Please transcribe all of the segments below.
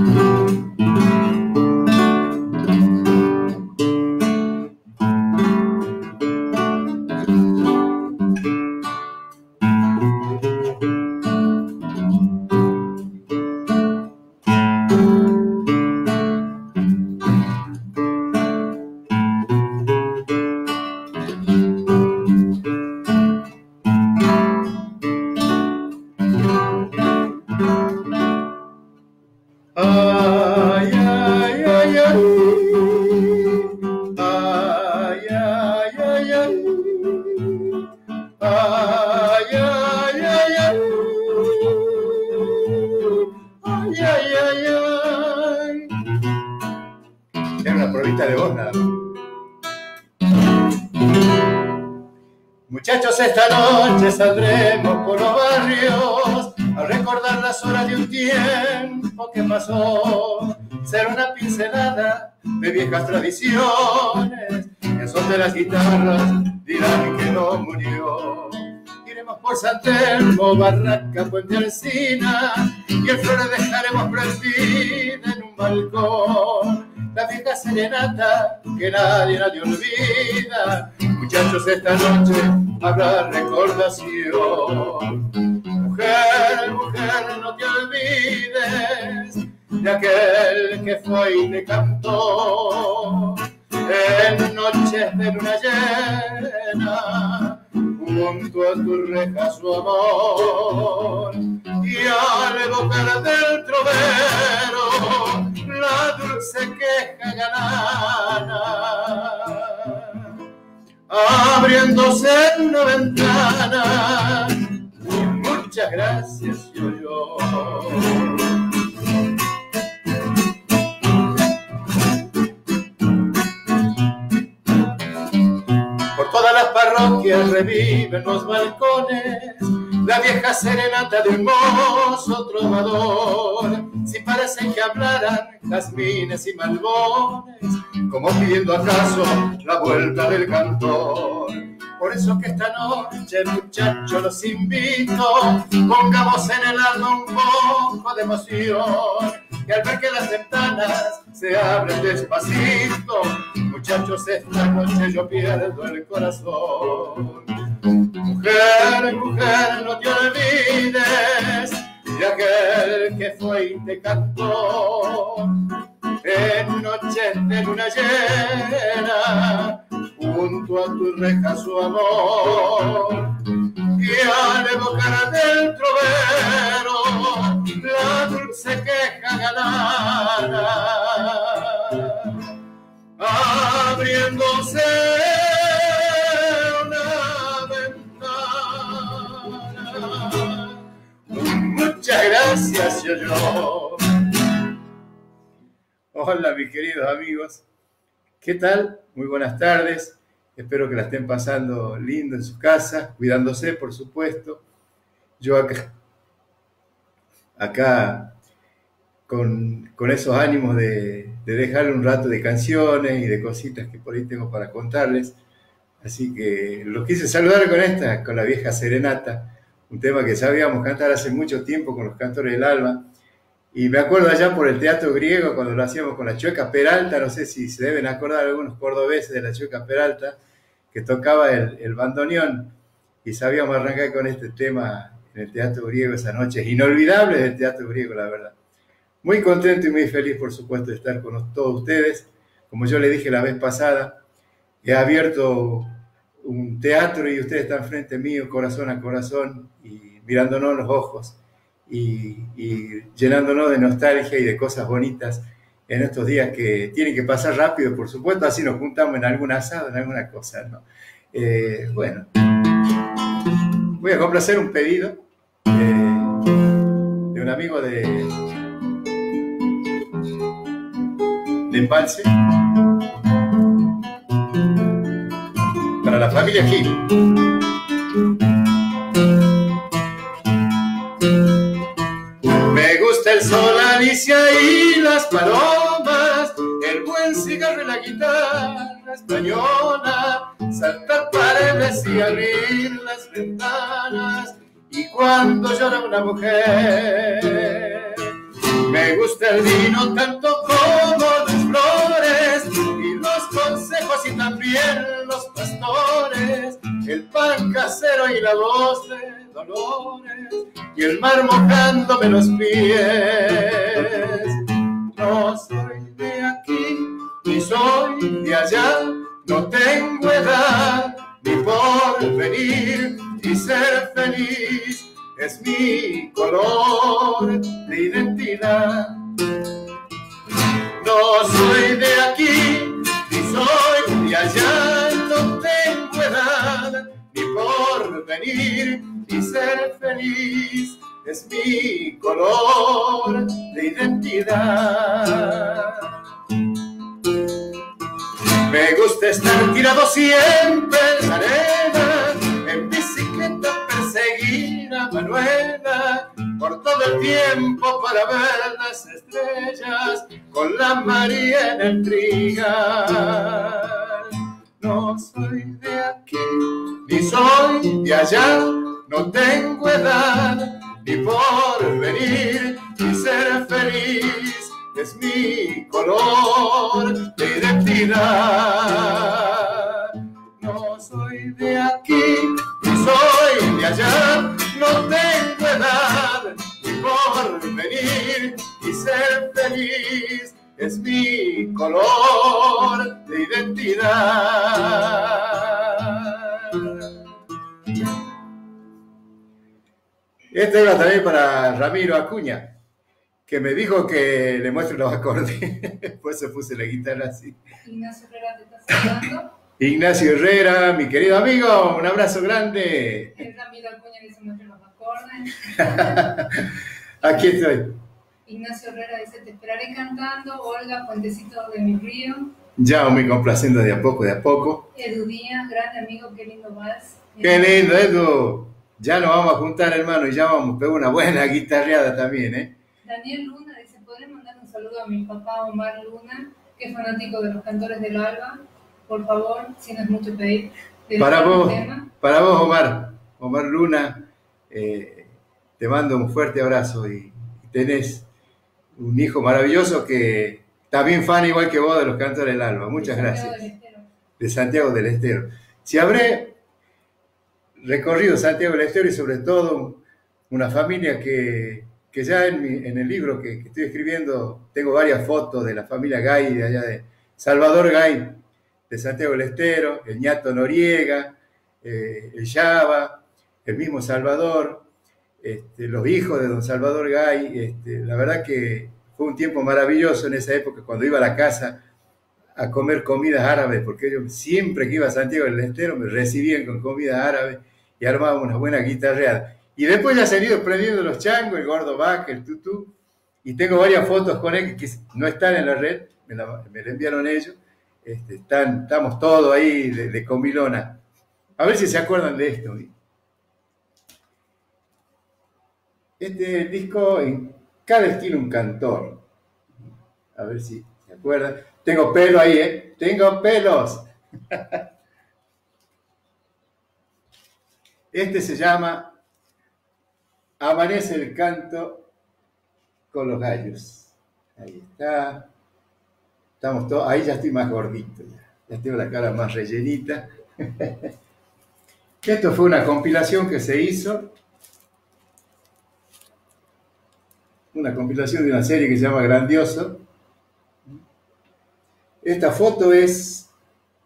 Mm-hmm. Dirán que no murió. Iremos por San Telmo, Barraca, Puente Alcina, y el flores dejaremos prendida en un balcón. La vieja serenata que nadie, nadie olvida. Muchachos, esta noche habrá recordación. Mujer, mujer, no te olvides de aquel que fue y te cantó en noches de luna llena junto a tu reja su amor y al evocar del trovero la dulce queja ganana abriéndose una ventana muchas gracias yo yo parroquias reviven los balcones, la vieja serenata de un mozo trovador. Si parecen que hablaran jazmines y malbones, como pidiendo acaso la vuelta del cantor. Por eso que esta noche, muchachos, los invito, pongamos en el alma un poco de emoción. Y al ver que las ventanas se abren despacito, muchachos, esta noche yo pierdo el corazón. Mujer, mujer, no te olvides de aquel que fue y te cantó en noches de luna llena junto a tu reja su amor y al evocar del trovero abriéndose una ventana muchas gracias yo, yo. Hola mis queridos amigos, ¿qué tal? Muy buenas tardes. Espero que la estén pasando lindo en su casa, cuidándose, por supuesto. Yo acá, acá con, esos ánimos de, de dejarle un rato de canciones y de cositas que por ahí tengo para contarles. Así que los quise saludar con esta, con la vieja Serenata, un tema que sabíamos cantar hace mucho tiempo con los cantores del alba y me acuerdo allá por el teatro griego cuando lo hacíamos con la Chueca Peralta, no sé si se deben acordar algunos cordobeses de la Chueca Peralta, que tocaba el, el bandoneón y sabíamos arrancar con este tema en el teatro griego esa noche, inolvidable del teatro griego, la verdad. Muy contento y muy feliz, por supuesto, de estar con todos ustedes. Como yo le dije la vez pasada, he abierto un teatro y ustedes están frente mío, corazón a corazón, y mirándonos los ojos y, llenándonos de nostalgia y de cosas bonitas en estos días que tienen que pasar rápido, por supuesto, así nos juntamos en algún asado, en alguna cosa, ¿no? Eh, bueno, voy a complacer un pedido de un amigo de, de Embalse para la familia Gil. y las palomas, el buen cigarro y la guitarra española, saltar paredes y abrir las ventanas, y cuando llora una mujer, Me gusta el vino tanto como flores y los consejos y también los pastores, el pan casero y la voz de dolores y el mar mojándome los pies. No soy de aquí ni soy de allá, no tengo edad ni por venir y ser feliz es mi color de identidad. No soy de aquí, ni soy de allá, no tengo edad, ni por venir y ser feliz es mi color de identidad. Me gusta estar tirado siempre en la arena, por todo el tiempo para ver las estrellas con la María en el trigal. No soy de aquí, ni soy de allá, no tengo edad, ni por venir, ni ser feliz es mi color de identidad. No soy de aquí, ni soy de allá, no tengo edad por venir y ser feliz. Es mi color de identidad. Este era también para Ramiro Acuña que me dijo que le muestre los acordes. Después se puse la guitarra así. Ignacio Herrera te está saludando. Ignacio Herrera, mi querido amigo, un abrazo grande. El Ramiro Acuña que se muestre los acordes. Aquí estoy. Ignacio Herrera dice, te esperaré cantando. Olga, Puentecito de mi río. Ya me complaciendo de a poco, de a poco. Edu Díaz, grande amigo, qué lindo vals. Qué lindo, Edu. Ya nos vamos a juntar, hermano, y ya vamos a pegar una buena guitarreada también, ¿eh? Daniel Luna dice, ¿podré mandar un saludo a mi papá Omar Luna, que es fanático de los cantores del Alba? Por favor, si no es mucho pedir. ¿te Para vos, para vos, Omar, Omar Luna, eh, te mando un fuerte abrazo y, y tenés un hijo maravilloso que también fan igual que vos de los cantores del Alba. Muchas De gracias. Del de Santiago del Estero. Si habré recorrido Santiago del Estero y sobre todo una familia que, que ya en, mi- en el libro que, que estoy escribiendo tengo varias fotos de la familia Gay de allá de Salvador Gay de Santiago del Estero, el ñato Noriega, eh, el Yaba, el mismo Salvador, este, los hijos de don Salvador Gay. este, la verdad que fue un tiempo maravilloso en esa época cuando iba a la casa a comer comidas árabes, porque ellos siempre que iba a Santiago del Estero me recibían con comida árabe y armábamos una buena guitarreada. Y después ya se han ido prendiendo los changos, el gordo vaca, el tutú, y tengo varias fotos con él que no están en la red, me la, enviaron ellos, este, están, estamos todos ahí de, comilona. A ver si se acuerdan de esto. Este disco, en cada estilo un cantor. A ver si se acuerdan. Tengo pelo ahí, ¿eh? Tengo pelos. Este se llama Amanece el canto con los gallos. Ahí está. Estamos todos, ahí ya estoy más gordito, ya, ya tengo la cara más rellenita. Esto fue una compilación que se hizo, una compilación de una serie que se llama Grandioso. Esta foto es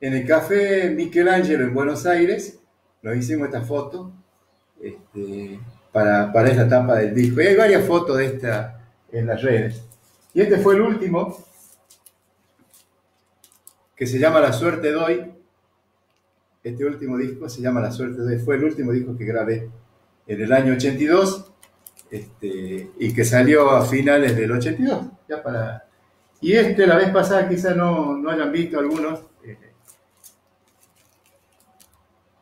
en el café Michelangelo en Buenos Aires. Nos hicimos esta foto este, para, para esta etapa del disco. Y hay varias fotos de esta en las redes. Y este fue el último, que se llama La Suerte Doy. Este último disco se llama La Suerte Doy. Fue el último disco que grabé en el año 82 este, y que salió a finales del 82. Ya para... Y este, la vez pasada, quizás no, no hayan visto algunos. eh,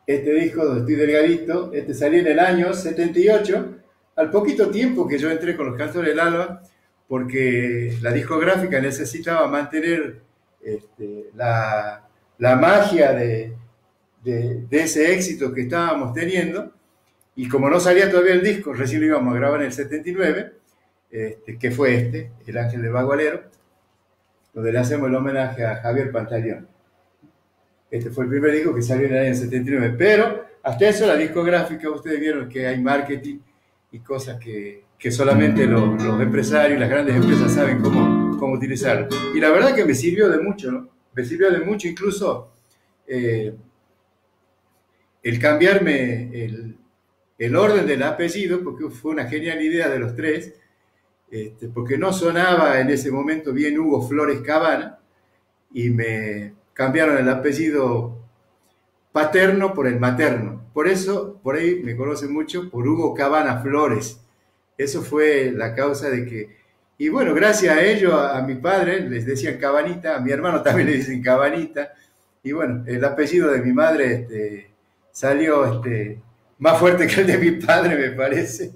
este disco donde estoy delgadito, este salió en el año 78, al poquito tiempo que yo entré con los cantores del Alba, porque la discográfica necesitaba mantener este, la, la magia de- de ese éxito que estábamos teniendo, y como no salía todavía el disco, recién lo íbamos a grabar en el 79, este, que fue este, El Ángel de Bagualero, donde le hacemos el homenaje a Javier Pantaleón. Este fue el primer disco que salió en el año 79, pero hasta eso la discográfica, ustedes vieron que hay marketing y cosas que, que solamente los, empresarios, las grandes empresas saben cómo, cómo utilizar. Y la verdad que me sirvió de mucho, ¿no? Me sirvió de mucho incluso eh, el cambiarme el, el, orden del apellido, porque fue una genial idea de los tres, este, porque no sonaba en ese momento bien Hugo Flores Cabana, y me cambiaron el apellido paterno por el materno. Por eso, por ahí me conocen mucho, por Hugo Cabana Flores. Eso fue la causa de que, y bueno, gracias a ello, a, mi padre les decían Cabanita, a mi hermano también le dicen Cabanita, y bueno, el apellido de mi madre este, salió este, más fuerte que el de mi padre, me parece.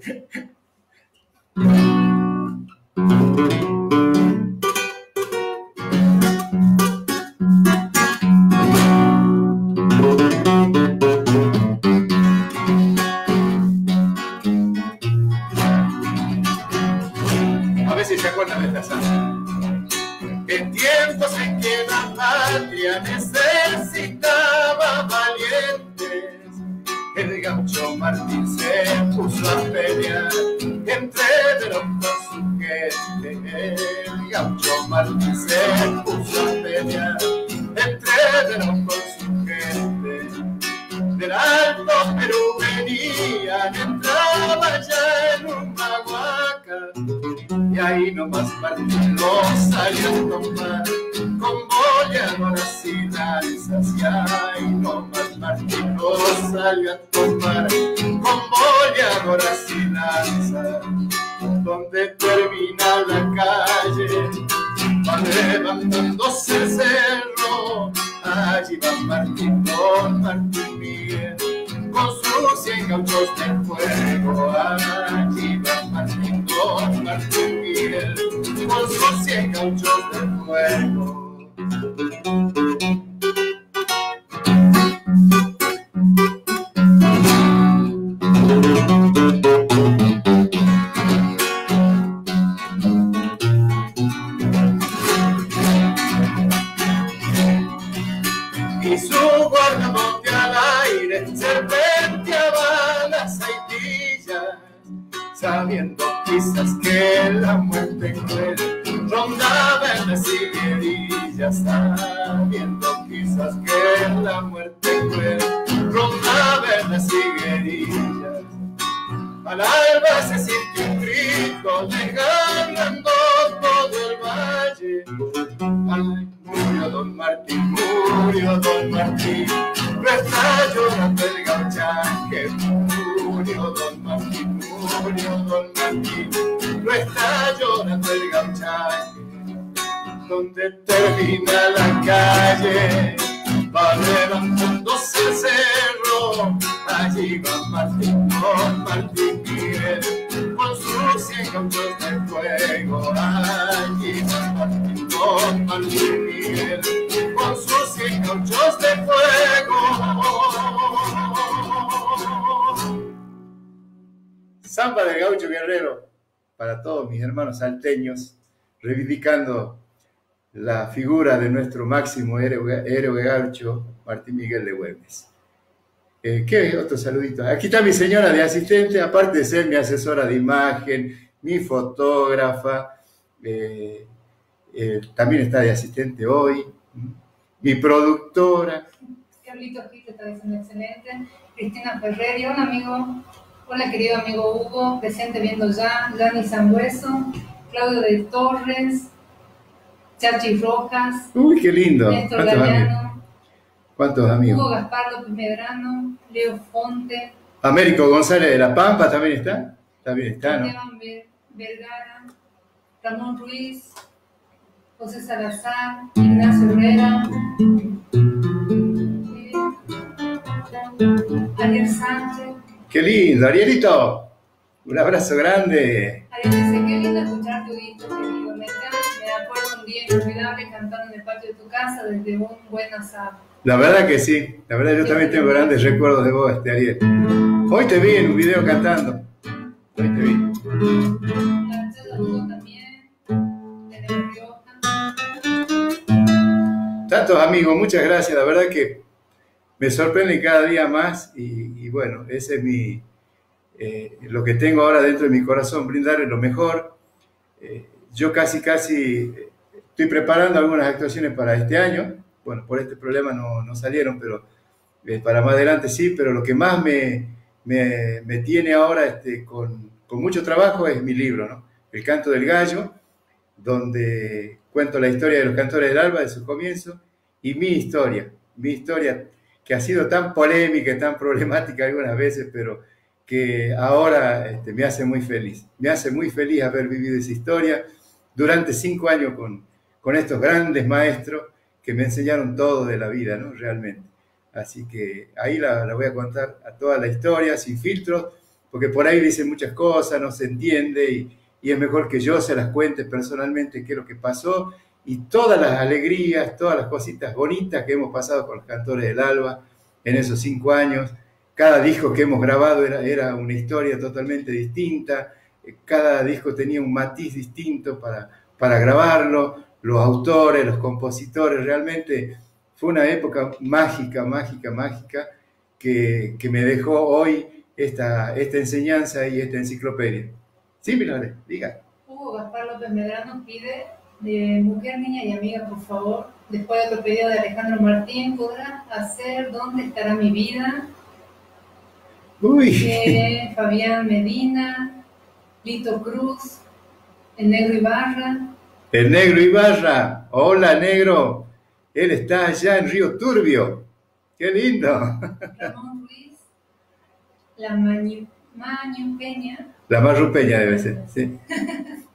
Los dos su gente. El gaucho Martín se puso a pelear entre los dos su gente. Del alto Perú venían, entraba ya en un mahuaca y ahí nomás Martín lo salió a tomar con boleadoras y lanzas y ahí nomás Martín lo salió a tomar con boleadoras y lanzas donde termina la calle va levantándose el cerro allí va Martín don Martín Miguel con sus cien gauchos de fuego allí va Martín don Martín Miguel con sus cien gauchos de fuego todos mis hermanos salteños, reivindicando la figura de nuestro máximo héroe, gaucho, Martín Miguel de Güemes. Eh, ¿Qué otro saludito? Aquí está mi señora de asistente, aparte de ser mi asesora de imagen, mi fotógrafa, eh, eh, también está de asistente hoy, mi productora. Carlitos Gil, diciendo excelente. Cristina Ferrer y un amigo, hola querido amigo Hugo, presente viendo ya, Dani Sangüeso, Claudio de Torres, Chachi Rojas, Uy, qué lindo. Néstor ¿Cuántos amigos? ¿Cuántos Hugo amigos? Gaspar López Medrano, Leo Fonte, Américo González de la Pampa también está. También está, ¿no? Esteban Vergara, Ramón Ruiz, José Salazar, Ignacio Herrera, eh, Ariel Sánchez. Qué lindo, Arielito. Un abrazo grande. Ariel dice, qué lindo escuchar tu disco, querido. Me encanta, me acuerdo un día inolvidable cantando en el patio de tu casa desde un buen asado. La verdad que sí. La verdad yo también tengo grandes recuerdos de vos, este Ariel. Hoy te vi en un video cantando. Hoy te vi. Tantos amigos, muchas gracias. La verdad que me sorprende cada día más y, bueno, ese es mi, eh, lo que tengo ahora dentro de mi corazón, brindarle lo mejor. Eh, yo casi, casi eh, estoy preparando algunas actuaciones para este año. Bueno, por este problema no, no salieron, pero para más adelante sí. Pero lo que más me, me, me tiene ahora este, con, con, mucho trabajo es mi libro, ¿no? El canto del gallo, donde cuento la historia de los cantores del alba, de su comienzo, y mi historia, mi historia que ha sido tan polémica y tan problemática algunas veces, pero que ahora este, me hace muy feliz. Me hace muy feliz haber vivido esa historia durante cinco años con, con estos grandes maestros que me enseñaron todo de la vida, ¿no? Realmente. Así que ahí la, la, voy a contar a toda la historia, sin filtros, porque por ahí dicen muchas cosas, no se entiende y, y es mejor que yo se las cuente personalmente qué es lo que pasó y todas las alegrías, todas las cositas bonitas que hemos pasado con los cantores del alba en esos cinco años cada disco que hemos grabado era, era una historia totalmente distinta, cada disco tenía un matiz distinto para, para grabarlo, los autores, los compositores, realmente fue una época mágica, mágica, mágica, que, que me dejó hoy esta, esta enseñanza y esta enciclopedia. Sí, Milagre, diga. Hugo Gaspar López Medrano pide de Mujer, Niña y Amiga, por favor, después de otro pedido de Alejandro Martín, ¿podrá hacer dónde estará mi vida? Uy. Eh, Fabián Medina, Lito Cruz, el Negro Ibarra. El Negro Ibarra, hola Negro, él está allá en Río Turbio, qué lindo. Ramón Ruiz, la Mañu, Mañupeña. La Marrupeña debe ser, sí.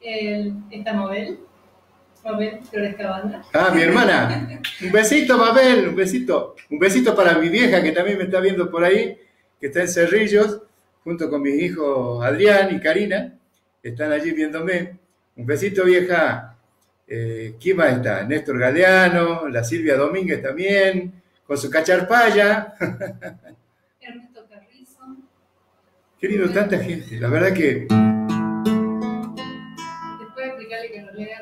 el, esta Mabel, Mabel Flores Cabana. Ah, mi hermana. Un besito, Mabel, un besito. Un besito para mi vieja que también me está viendo por ahí, que está en Cerrillos, junto con mis hijos Adrián y Karina. Están allí viéndome. Un besito, vieja. Eh, ¿Quién más está? Néstor Galeano, la Silvia Domínguez también, con su cacharpaya. Ernesto Carrizo. Querido, tanta gente. La verdad que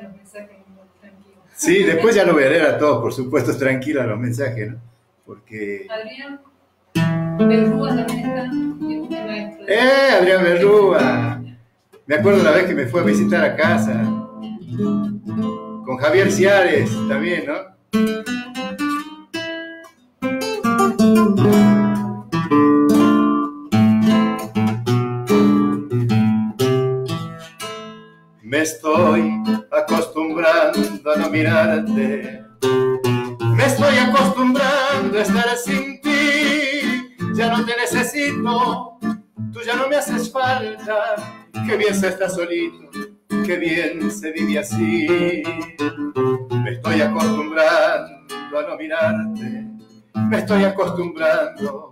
los mensajes tranquilos. Sí, después ya lo voy a todos, por supuesto, tranquila los mensajes, ¿no? Porque... Adrián Berrúa también está, es un maestro. de- ¡Eh, Adrián Berrúa! Me acuerdo la vez que me fue a visitar a casa. Con Javier Ciares también, ¿no? Me estoy acostumbrando a no mirarte. Me estoy acostumbrando a estar sin ti. Ya no te necesito, tú ya no me haces falta. Qué bien se está solito, qué bien se vive así. Me estoy acostumbrando a no mirarte. Me estoy acostumbrando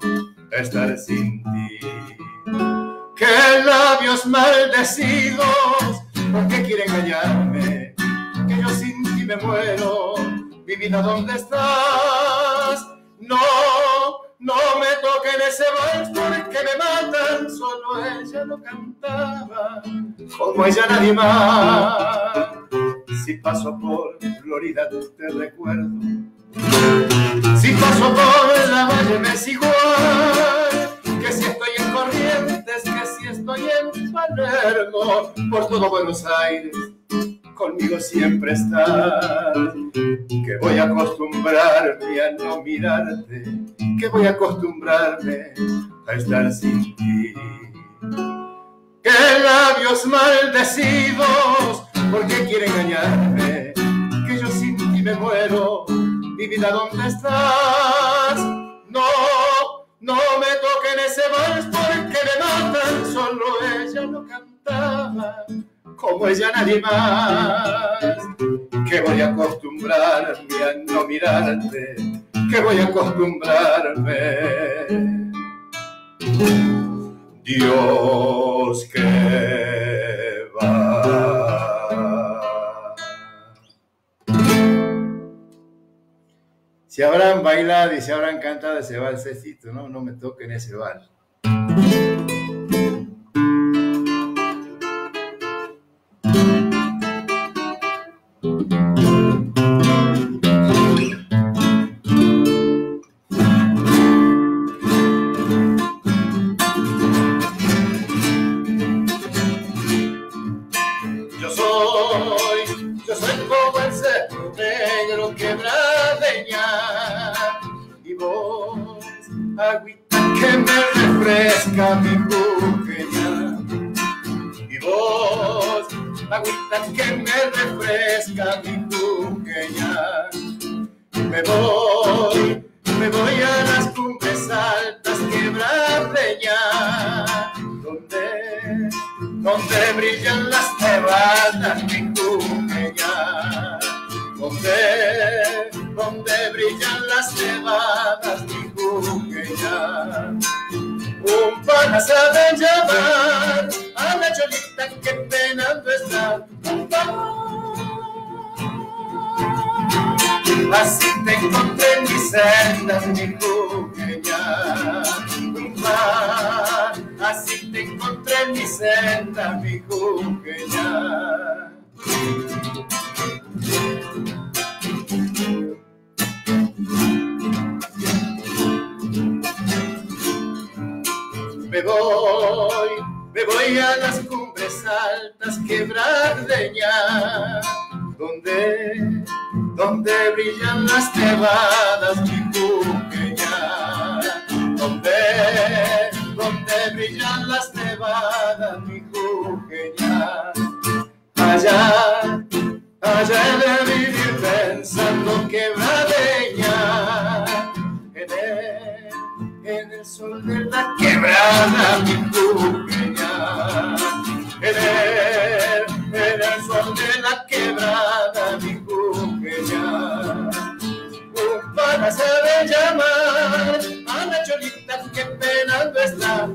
a estar sin ti. Qué labios maldecidos, ¿por qué quiere engañarme? Sin ti me muero, mi vida, ¿dónde estás? No, no me toquen ese vals porque me matan, solo ella lo cantaba, como ella nadie más. Si paso por Florida te recuerdo, si paso por la valle me es igual, que si estoy en Corrientes, que si estoy en Palermo, por todo Buenos Aires, conmigo siempre estás. Que voy a acostumbrarme a no mirarte, que voy a acostumbrarme a estar sin ti. Que labios maldecidos, ¿por qué quiere engañarme? Que yo sin ti me muero, mi vida, ¿dónde estás? No, no me toquen ese vals porque me matan, solo ella lo cantaba, como ella nadie más. Que voy a acostumbrarme a no mirarte, que voy a acostumbrarme. Dios que va. Si habrán bailado y se habrán cantado ese valsecito, ¿no? No me toquen ese vals. Agüita que me refresca Así te encontré en mis sendas, mi jujeña. Así te encontré en mis sendas, mi jujeña. Me voy, me voy a las cumbres altas quebradeña, donde, donde brillan las nevadas, mi juqueña, donde, donde brillan las nevadas, mi juqueña, allá, allá he de vivir pensando quebradeña, en el en el sol de la quebrada mi jujeña. En el sol de la quebrada mi jujeña. Un pana sabe llamar a la cholita que penando está.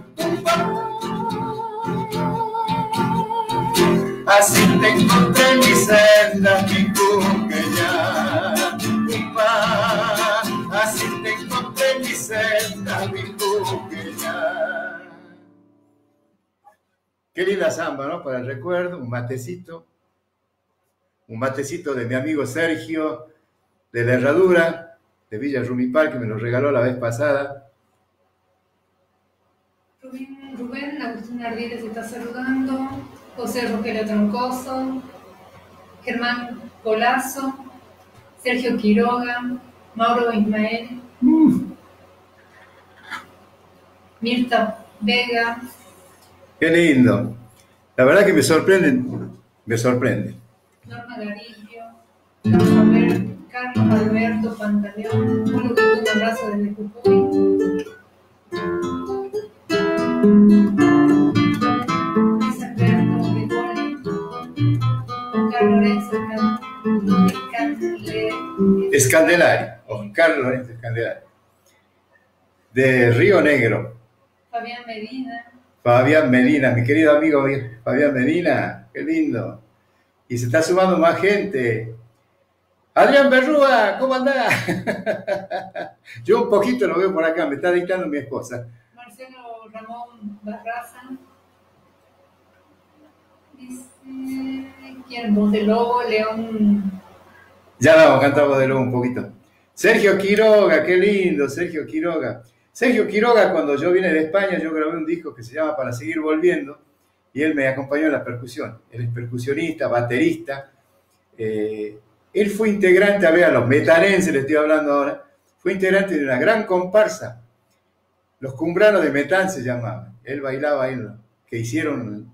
Así te encontré en mi senda, mi jujeña. Qué linda samba, ¿no? Para el recuerdo, un matecito. Un matecito de mi amigo Sergio, de la Herradura, de Villa Rumipal, que me lo regaló la vez pasada. Rubén, Rubén Agustín Ardiles está saludando. José Rogelio Troncoso. Germán Colazo. Sergio Quiroga. Mauro Ismael. Mirta Vega. Qué lindo. La verdad que me sorprenden, me sorprende. Norma Garillo. Carlos Alberto, Carlos Alberto Pantaleón. Un un abrazo desde Jujuy. Luis Alberto Grigoli. Oscar Lorenzo Can- Canle- Escandelario, Oscar Lorenzo Escandelario. De Río Negro, Fabián Medina. Fabián Medina, mi querido amigo Fabián Medina, qué lindo. Y se está sumando más gente. Adrián Berrúa, ¿cómo andás? Yo un poquito lo veo por acá, me está dictando mi esposa. Marcelo Ramón Barraza. Dice, ¿quién? Voz de Lobo, León. Ya vamos, cantamos de nuevo un poquito. Sergio Quiroga, qué lindo, Sergio Quiroga. Sergio Quiroga, cuando yo vine de España, yo grabé un disco que se llama Para seguir volviendo y él me acompañó en la percusión. Él es percusionista, baterista. eh, él fue integrante, a ver, a los metalenses le estoy hablando ahora, fue integrante de una gran comparsa. Los cumbranos de Metán se llamaban. Él bailaba ahí, que hicieron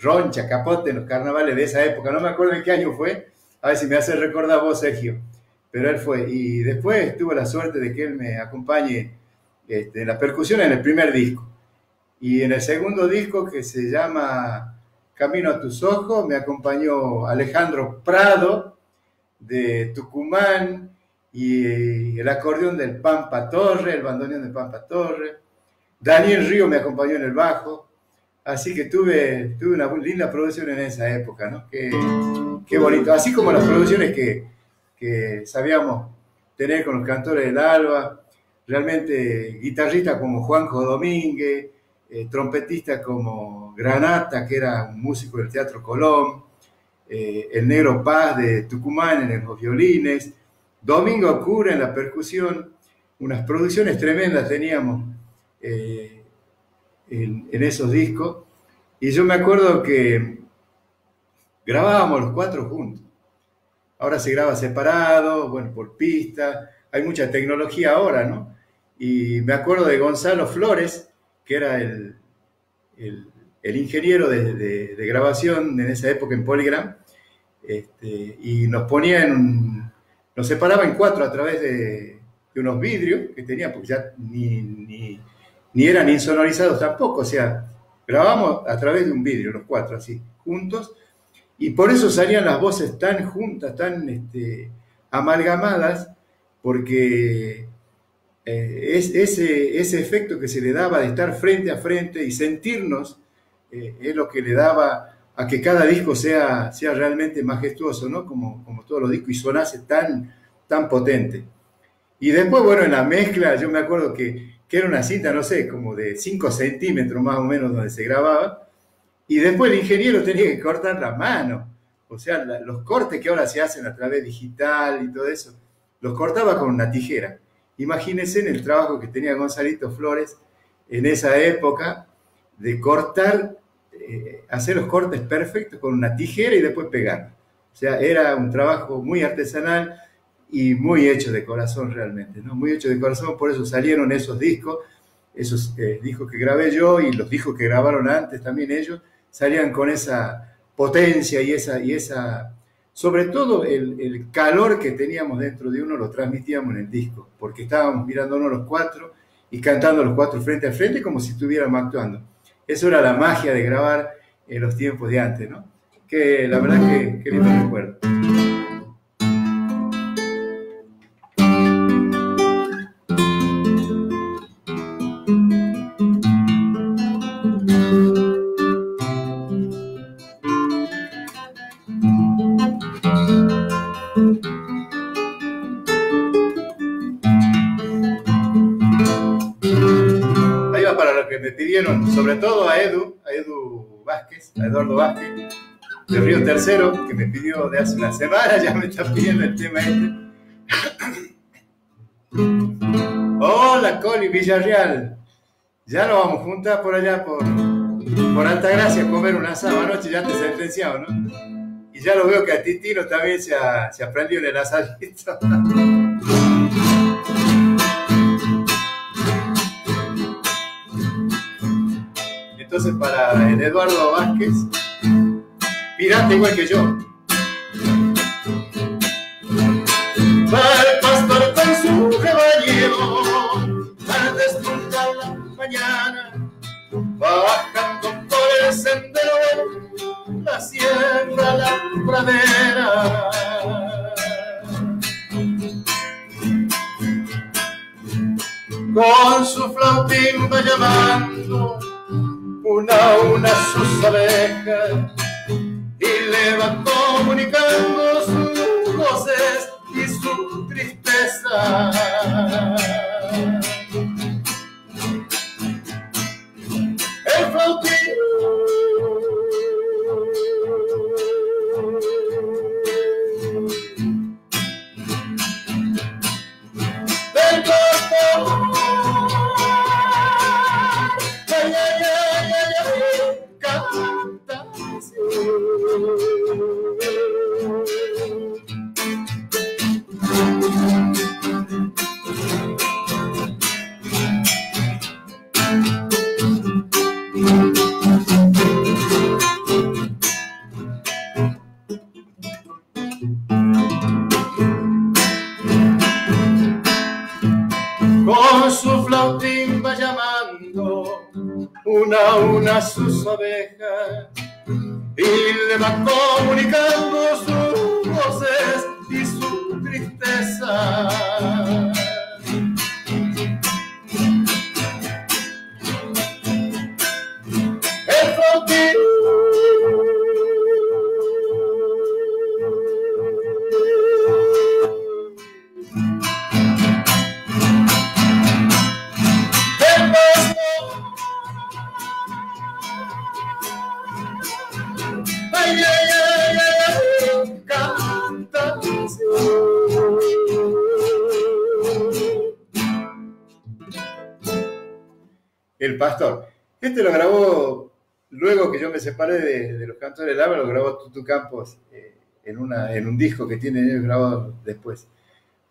roncha, capote en los carnavales de esa época. No me acuerdo en qué año fue. A ver si me hace recordar vos, Sergio. Pero él fue. Y después tuve la suerte de que él me acompañe este, en la percusión en el primer disco. Y en el segundo disco, que se llama Camino a tus ojos, me acompañó Alejandro Prado de Tucumán y el acordeón del Pampa Torre, el bandoneón del Pampa Torre. Daniel Río me acompañó en el bajo. Así que tuve, tuve una linda producción en esa época, ¿no? Qué, qué bonito. Así como las producciones que, que sabíamos tener con los cantores del Alba, realmente guitarristas como Juanjo Domínguez, eh, trompetistas como Granata, que era un músico del Teatro Colón, eh, el Negro Paz de Tucumán en los violines, Domingo Cura en la percusión, unas producciones tremendas teníamos eh, en, en esos discos, y yo me acuerdo que grabábamos los cuatro juntos. Ahora se graba separado, bueno, por pista, hay mucha tecnología ahora, ¿no? Y me acuerdo de Gonzalo Flores, que era el, el, ingeniero de, grabación en esa época en Polygram, este, y nos ponía en nos separaba en cuatro a través de, unos vidrios que tenía, porque ya ni, ni, ni, eran insonorizados tampoco, o sea, grabamos a través de un vidrio, los cuatro así, juntos, y por eso salían las voces tan juntas, tan este, amalgamadas, porque eh, es, ese, efecto que se le daba de estar frente a frente y sentirnos eh, es lo que le daba a que cada disco sea, sea realmente majestuoso, ¿no? Como, como todos los discos y sonase tan, tan potente. Y después, bueno, en la mezcla, yo me acuerdo que, que era una cinta, no sé, como de 5 centímetros más o menos donde se grababa, y después el ingeniero tenía que cortar la mano. O sea, los cortes que ahora se hacen a través digital y todo eso, los cortaba con una tijera. Imagínense en el trabajo que tenía Gonzalito Flores en esa época de cortar, eh, hacer los cortes perfectos con una tijera y después pegar. O sea, era un trabajo muy artesanal y muy hecho de corazón realmente, ¿no? Muy hecho de corazón, por eso salieron esos discos, esos eh, discos que grabé yo y los discos que grabaron antes también ellos, salían con esa potencia y esa, y esa sobre todo el, calor que teníamos dentro de uno lo transmitíamos en el disco, porque estábamos mirándonos los cuatro y cantando los cuatro frente a frente como si estuviéramos actuando. Eso era la magia de grabar en los tiempos de antes, ¿no? Que la verdad que, que lindo recuerdo. Vázquez, a Eduardo Vázquez, de Río Tercero, que me pidió de hace una semana, ya me está pidiendo el tema este. Hola, Coli Villarreal. Ya lo vamos a juntar por allá, por, por Altagracia, a comer un asado anoche, ya te sentenciado, ¿no? Y ya lo veo que a Titino también se, se aprendió en el asadito. Entonces, para el Eduardo Vázquez, pirata igual que yo. Va el pastor con su rebaño, al despuntar la mañana, bajando por el sendero, la sierra, la pradera. Con su flautín va llamando una a una sus abejas y le va comunicando sus voces y su tristeza. El ovejas y le va comunicando sus Pastor. Este lo grabó luego que yo me separé de, los cantores del agua, lo grabó Tutu Campos eh, en, un disco que tiene grabado después.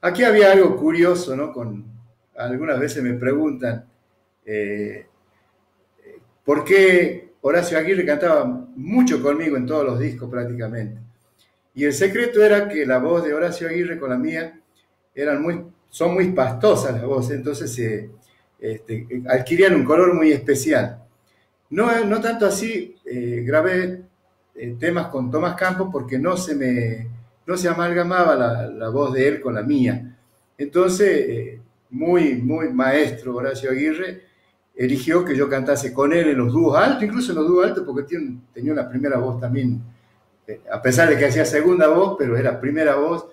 Aquí había algo curioso, ¿no? Con, algunas veces me preguntan eh, por qué Horacio Aguirre cantaba mucho conmigo en todos los discos prácticamente. Y el secreto era que la voz de Horacio Aguirre con la mía eran muy, son muy pastosas las voces, entonces este, adquirían un color muy especial. No, no tanto así, eh, grabé eh, temas con Tomás Campos porque no se me no se amalgamaba la, voz de él con la mía. Entonces, eh, muy, muy maestro Horacio Aguirre eligió que yo cantase con él en los dúos altos, incluso en los dúos altos, porque tenía una primera voz también, eh, a pesar de que hacía segunda voz, pero era primera voz,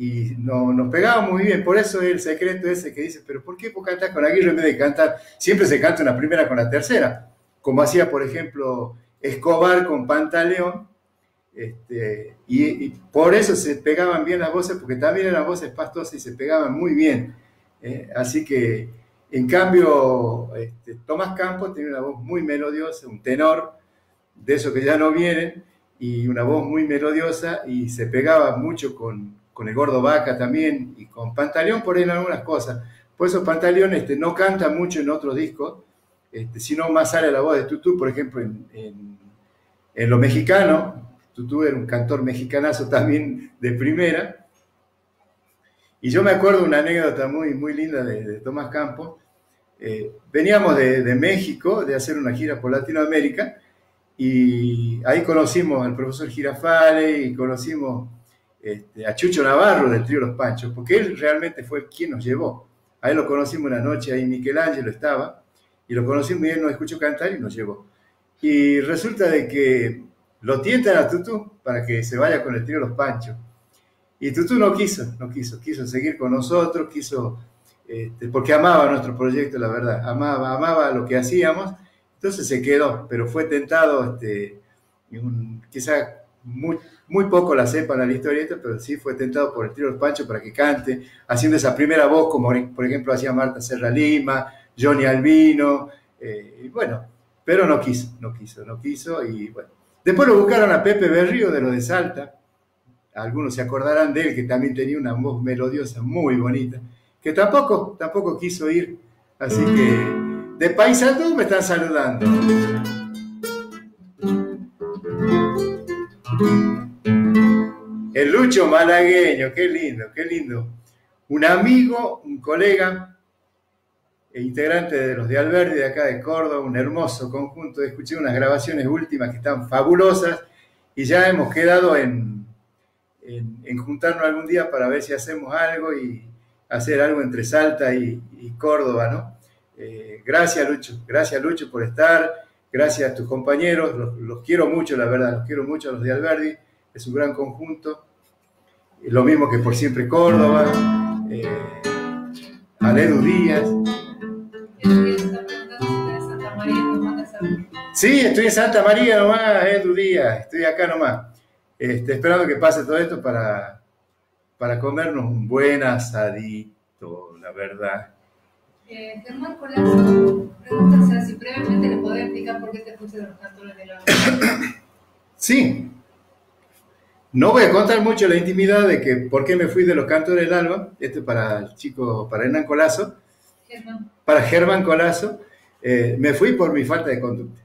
y no, nos pegaba muy bien. Por eso es el secreto ese que dice, pero ¿por qué vos cantás con Aguirre en vez de cantar? Siempre se canta una primera con la tercera, como hacía, por ejemplo, Escobar con Pantaleón, este, y, por eso se pegaban bien las voces, porque también eran voces pastosas y se pegaban muy bien. ¿eh? así que, en cambio, este, Tomás Campos tenía una voz muy melodiosa, un tenor, de eso que ya no vienen, y una voz muy melodiosa, y se pegaba mucho con, con el Gordo Vaca también, y con Pantaleón por ahí algunas cosas. Por eso Pantaleón este, no canta mucho en otros discos, este, sino más sale la voz de Tutu, por ejemplo, en, en, lo mexicano, Tutu era un cantor mexicanazo también de primera. Y yo me acuerdo una anécdota muy, muy linda de, Tomás Campos. Eh, veníamos de, México, de hacer una gira por Latinoamérica, y ahí conocimos al profesor Girafale y conocimos este, a Chucho Navarro del trío Los Panchos, porque él realmente fue quien nos llevó. A lo conocimos una noche, ahí Michelangelo estaba, y lo conocimos y él nos escuchó cantar y nos llevó. Y resulta de que lo tientan a Tutu para que se vaya con el trío Los Panchos. Y Tutu no quiso, no quiso, quiso seguir con nosotros, quiso, este, porque amaba nuestro proyecto, la verdad, amaba, amaba lo que hacíamos, entonces se quedó, pero fue tentado, este, quizá muy, muy poco la sepa la historieta, pero sí fue tentado por el trío Los Panchos para que cante, haciendo esa primera voz, como por ejemplo hacía Marta Serra Lima, Johnny Albino, eh, y bueno, pero no quiso, no quiso, no quiso, y bueno, Después lo buscaron a Pepe Berrío de lo de Salta. Algunos se acordarán de él, que también tenía una voz melodiosa muy bonita, que tampoco, tampoco quiso ir. Así que de Paisandú me están saludando. Malagueño, qué lindo, qué lindo. Un amigo, un colega, e integrante de los de Alberdi de acá de Córdoba, un hermoso conjunto. Escuché unas grabaciones últimas que están fabulosas y ya hemos quedado en, en, juntarnos algún día para ver si hacemos algo y hacer algo entre Salta y, Córdoba, ¿no? Eh, gracias Lucho, gracias Lucho por estar, gracias a tus compañeros, los, quiero mucho, la verdad, los quiero mucho a los de Alberdi, es un gran conjunto, lo mismo que por siempre Córdoba, eh, a Ledu Díaz, Sí, estoy en Santa María nomás, Edu Díaz, estoy acá nomás. Este, esperando que pase todo esto para, para comernos un buen asadito, la verdad. Eh, Germán Colazo pregunta si brevemente le podés explicar por qué te puse de los cantores del alba. sí. No voy a contar mucho la intimidad de que por qué me fui de los cantores del alba. Este para el chico, para Hernán Colazo. Germán. Para Germán Colazo. Eh, me fui por mi falta de conducta.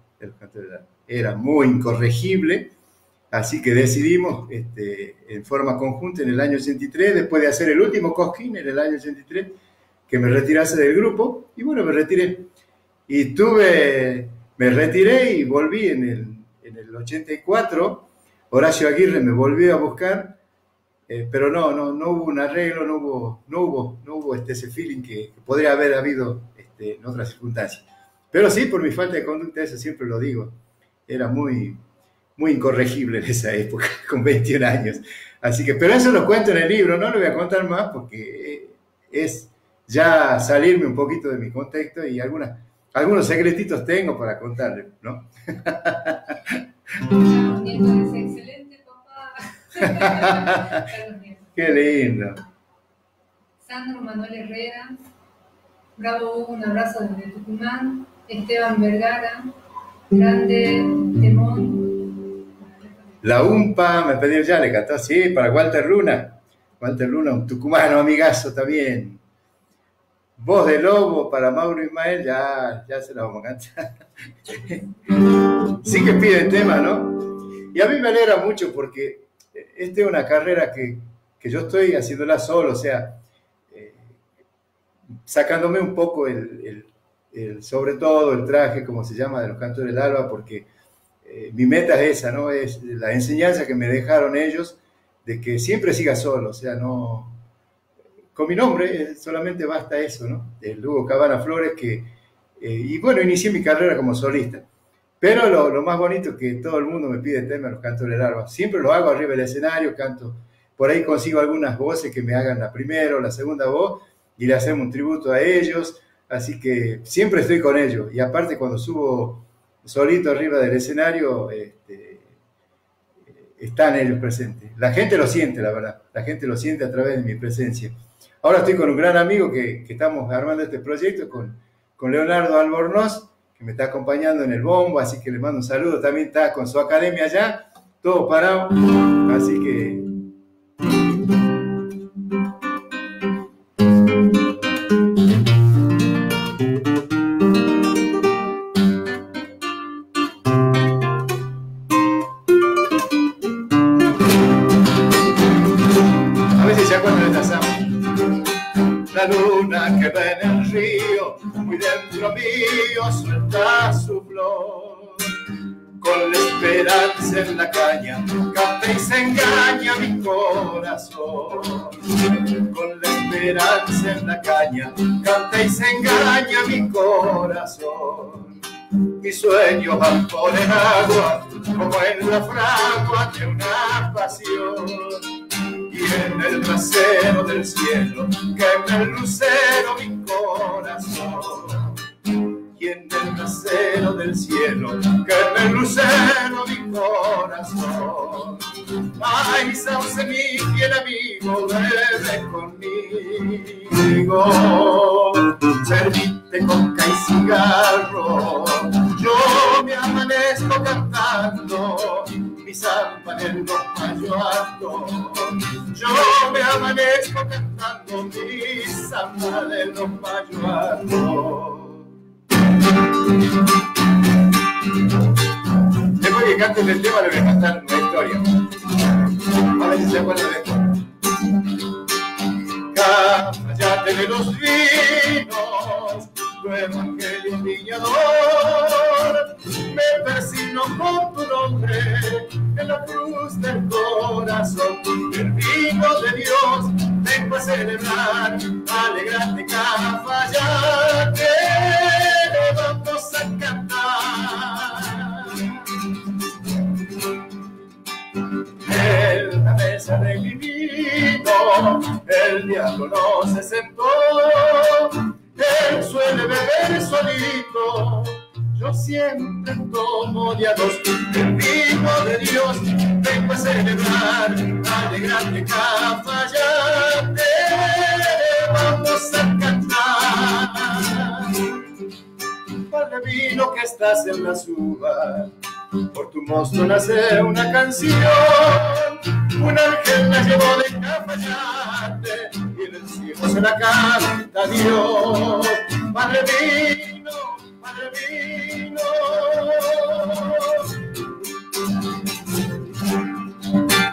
Era muy incorregible, así que decidimos este, en forma conjunta en el año 83, después de hacer el último cosquín en el año 83, que me retirase del grupo, y bueno, me retiré. Y tuve, me retiré y volví en el, en el 84, Horacio Aguirre me volvió a buscar, eh, pero no, no, no hubo un arreglo, no hubo, no hubo, no hubo este, ese feeling que, podría haber habido este, en otras circunstancias. Pero sí, por mi falta de conducta, eso siempre lo digo. Era muy, muy incorregible en esa época, con 21 años. Así que, pero eso lo cuento en el libro, no lo voy a contar más porque es ya salirme un poquito de mi contexto y algunas, algunos secretitos tengo para contarle, ¿no? Qué lindo. Sandro Manuel Herrera, Bravo un abrazo desde Tucumán. Esteban Vergara, Grande Temón. La UMPA, me pedí ya, le cantó, sí, para Walter Luna. Walter Luna, un tucumano amigazo también. Voz de Lobo para Mauro Ismael, ya, ya se la vamos a cantar. sí que piden tema, ¿no? Y a mí me alegra mucho porque esta es una carrera que, que yo estoy haciéndola solo, o sea, eh, sacándome un poco el, el, sobre todo el traje, como se llama, de los cantores del alba, porque eh, mi meta es esa, ¿no? Es la enseñanza que me dejaron ellos de que siempre siga solo, o sea, no... Con mi nombre eh, solamente basta eso, ¿no? El Hugo Cabana Flores, que... Y bueno, inicié mi carrera como solista. Pero lo, más bonito es que todo el mundo me pide tema los cantores del alba. Siempre lo hago arriba del escenario, canto. Por ahí consigo algunas voces que me hagan la primera o la segunda voz y le hacemos un tributo a ellos. Así que siempre estoy con ellos. Y aparte cuando subo solito arriba del escenario, este, están ellos presentes. La gente lo siente, la verdad. La gente lo siente a través de mi presencia. Ahora estoy con un gran amigo que, estamos armando este proyecto, con, con Leonardo Albornoz, que me está acompañando en el bombo, así que le mando un saludo. También está con su academia allá, todo parado. Así que Con la esperanza en la caña, canta y se engaña mi corazón. Mis sueños van por el agua, como en la fragua de una pasión y en el trasero del cielo quema el lucero mi corazón en el trasero del cielo, que me lucero mi corazón. Ay, sauce, mi fiel amigo, bebe conmigo. Servite con y cigarro, yo me amanezco cantando mi samba en los alto. Yo me amanezco cantando mi samba en los alto. Después que canten el tema, le voy a cantar una historia. A ver se acuerdan de esto. De los vinos, tu evangelio viñador. Me persino con tu nombre en la cruz del corazón. El vino de Dios vengo a celebrar, alegrate, Cafayate cantar. En la mesa de mi vino, el diablo no se sentó. Él suele beber solito, yo siempre tomo de a dos. El vino de Dios vengo a celebrar, alegrarte, Cafayate, vamos a cantar de vino que estás en la suba. Por tu monstruo nace una canción, un ángel la llevó de Cafayate y en el cielo se la canta Dios. Padre vino, padre vino.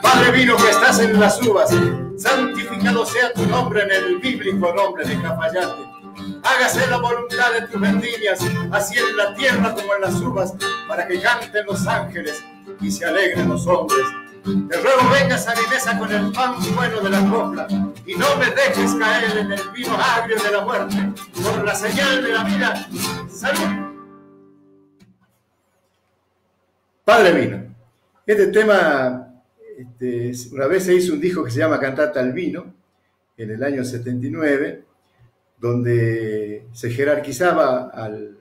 Padre vino que estás en las uvas, santificado sea tu nombre en el bíblico nombre de Cafayate hágase la voluntad de tus vendimias, así en la tierra como en las uvas, para que canten los ángeles y se alegren los hombres. Te ruego vengas a mi mesa con el pan bueno de la copla y no me dejes caer en el vino agrio de la muerte, por la señal de la vida. ¡Salud! Padre vino. Este tema, este, una vez se hizo un disco que se llama Cantata al Vino, en el año 79, donde se jerarquizaba al,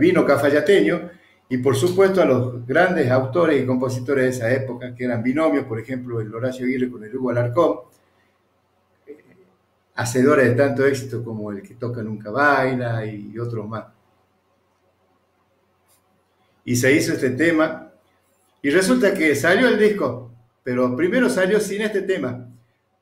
vino cafayateño y por supuesto a los grandes autores y compositores de esa época, que eran binomios, por ejemplo, el Horacio Aguirre con el Hugo Alarcón, eh, hacedores de tanto éxito como el que toca nunca baila y otros más. Y se hizo este tema y resulta que salió el disco, pero primero salió sin este tema,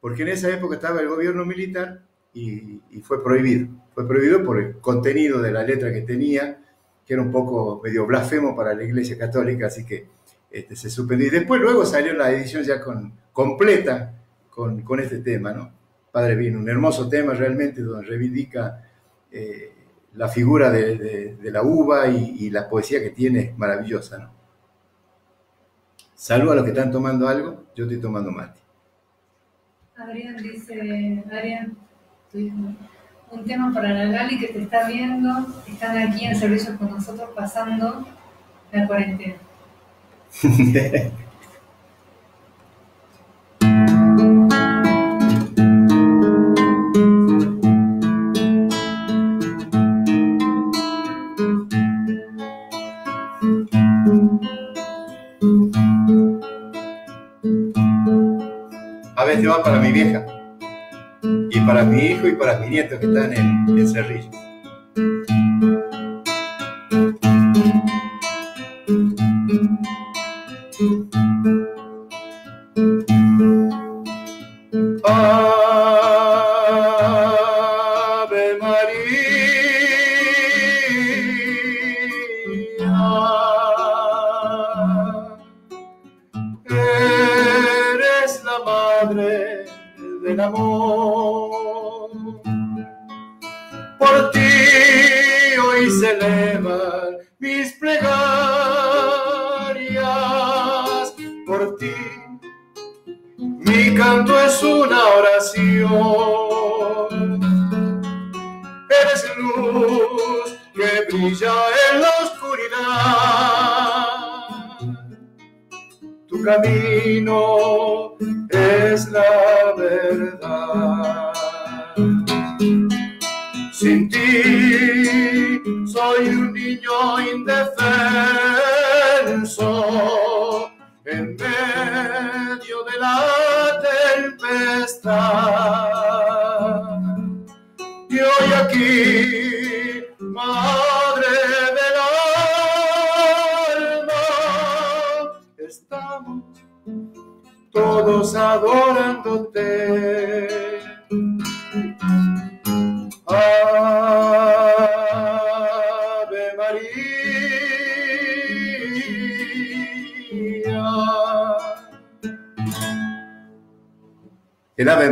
porque en esa época estaba el gobierno militar y, fue prohibido. fue prohibido por el contenido de la letra que tenía, que era un poco medio blasfemo para la Iglesia Católica, así que este, se suspendió. Y después luego salió la edición ya con, completa con, con este tema, ¿no? Padre Vino, un hermoso tema realmente donde reivindica eh, la figura de, de, la uva y, la poesía que tiene maravillosa, ¿no? Salud a los que están tomando algo, yo estoy tomando mate. Adrián dice, Adrián, un tema para la Lali que te está viendo, están aquí en servicio con nosotros pasando la cuarentena. A veces va para mi vieja para mi hijo y para mis nietos que están en, en Cerrillo.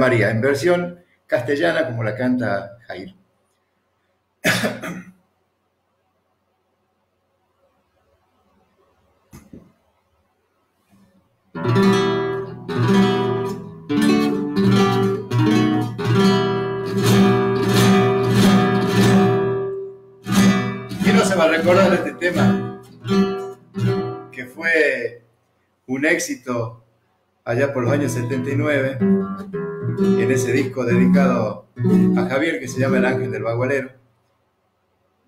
María, en versión castellana como la canta Jair. ¿Quién no se va a recordar este tema? Que fue un éxito allá por los años 79, en ese disco dedicado a Javier que se llama El Ángel del Bagualero,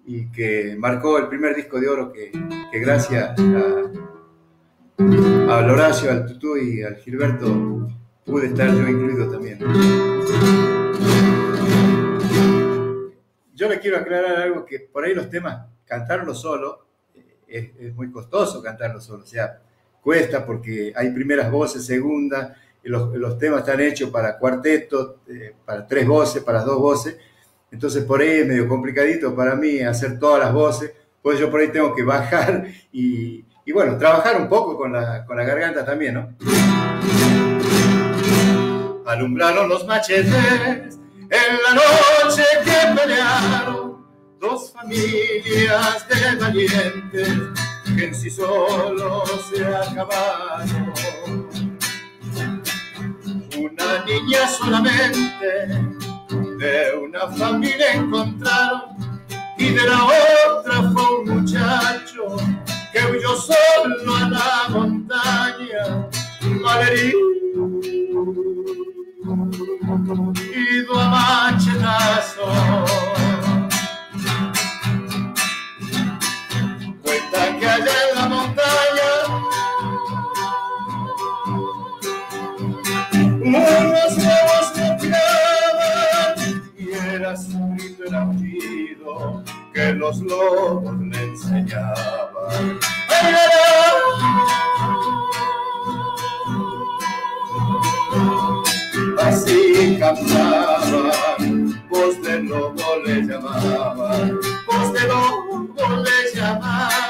y que marcó el primer disco de oro que, gracias a, al Horacio, al Tutú y al Gilberto pude estar yo incluido también. Yo le quiero aclarar algo que por ahí los temas, cantarlo solo, es, es muy costoso cantarlo solo, o sea, cuesta porque hay primeras voces, segundas, los, los temas están hechos para cuarteto, eh, para tres voces, para dos voces, entonces por ahí es medio complicadito para mí hacer todas las voces, pues yo por ahí tengo que bajar y, y bueno, trabajar un poco con la, con la garganta también, ¿no? Alumbraron los machetes en la noche que pelearon dos familias de valientes que en sí solo se acabaron. Una niña solamente de una familia encontraron y de la otra fue un muchacho que huyó solo a la montaña malherido ido a machetazo. Cuenta que allá los lobos le enseñaban. Así cantaban, voz de lobo le llamaba, voz de lobo le llamaba.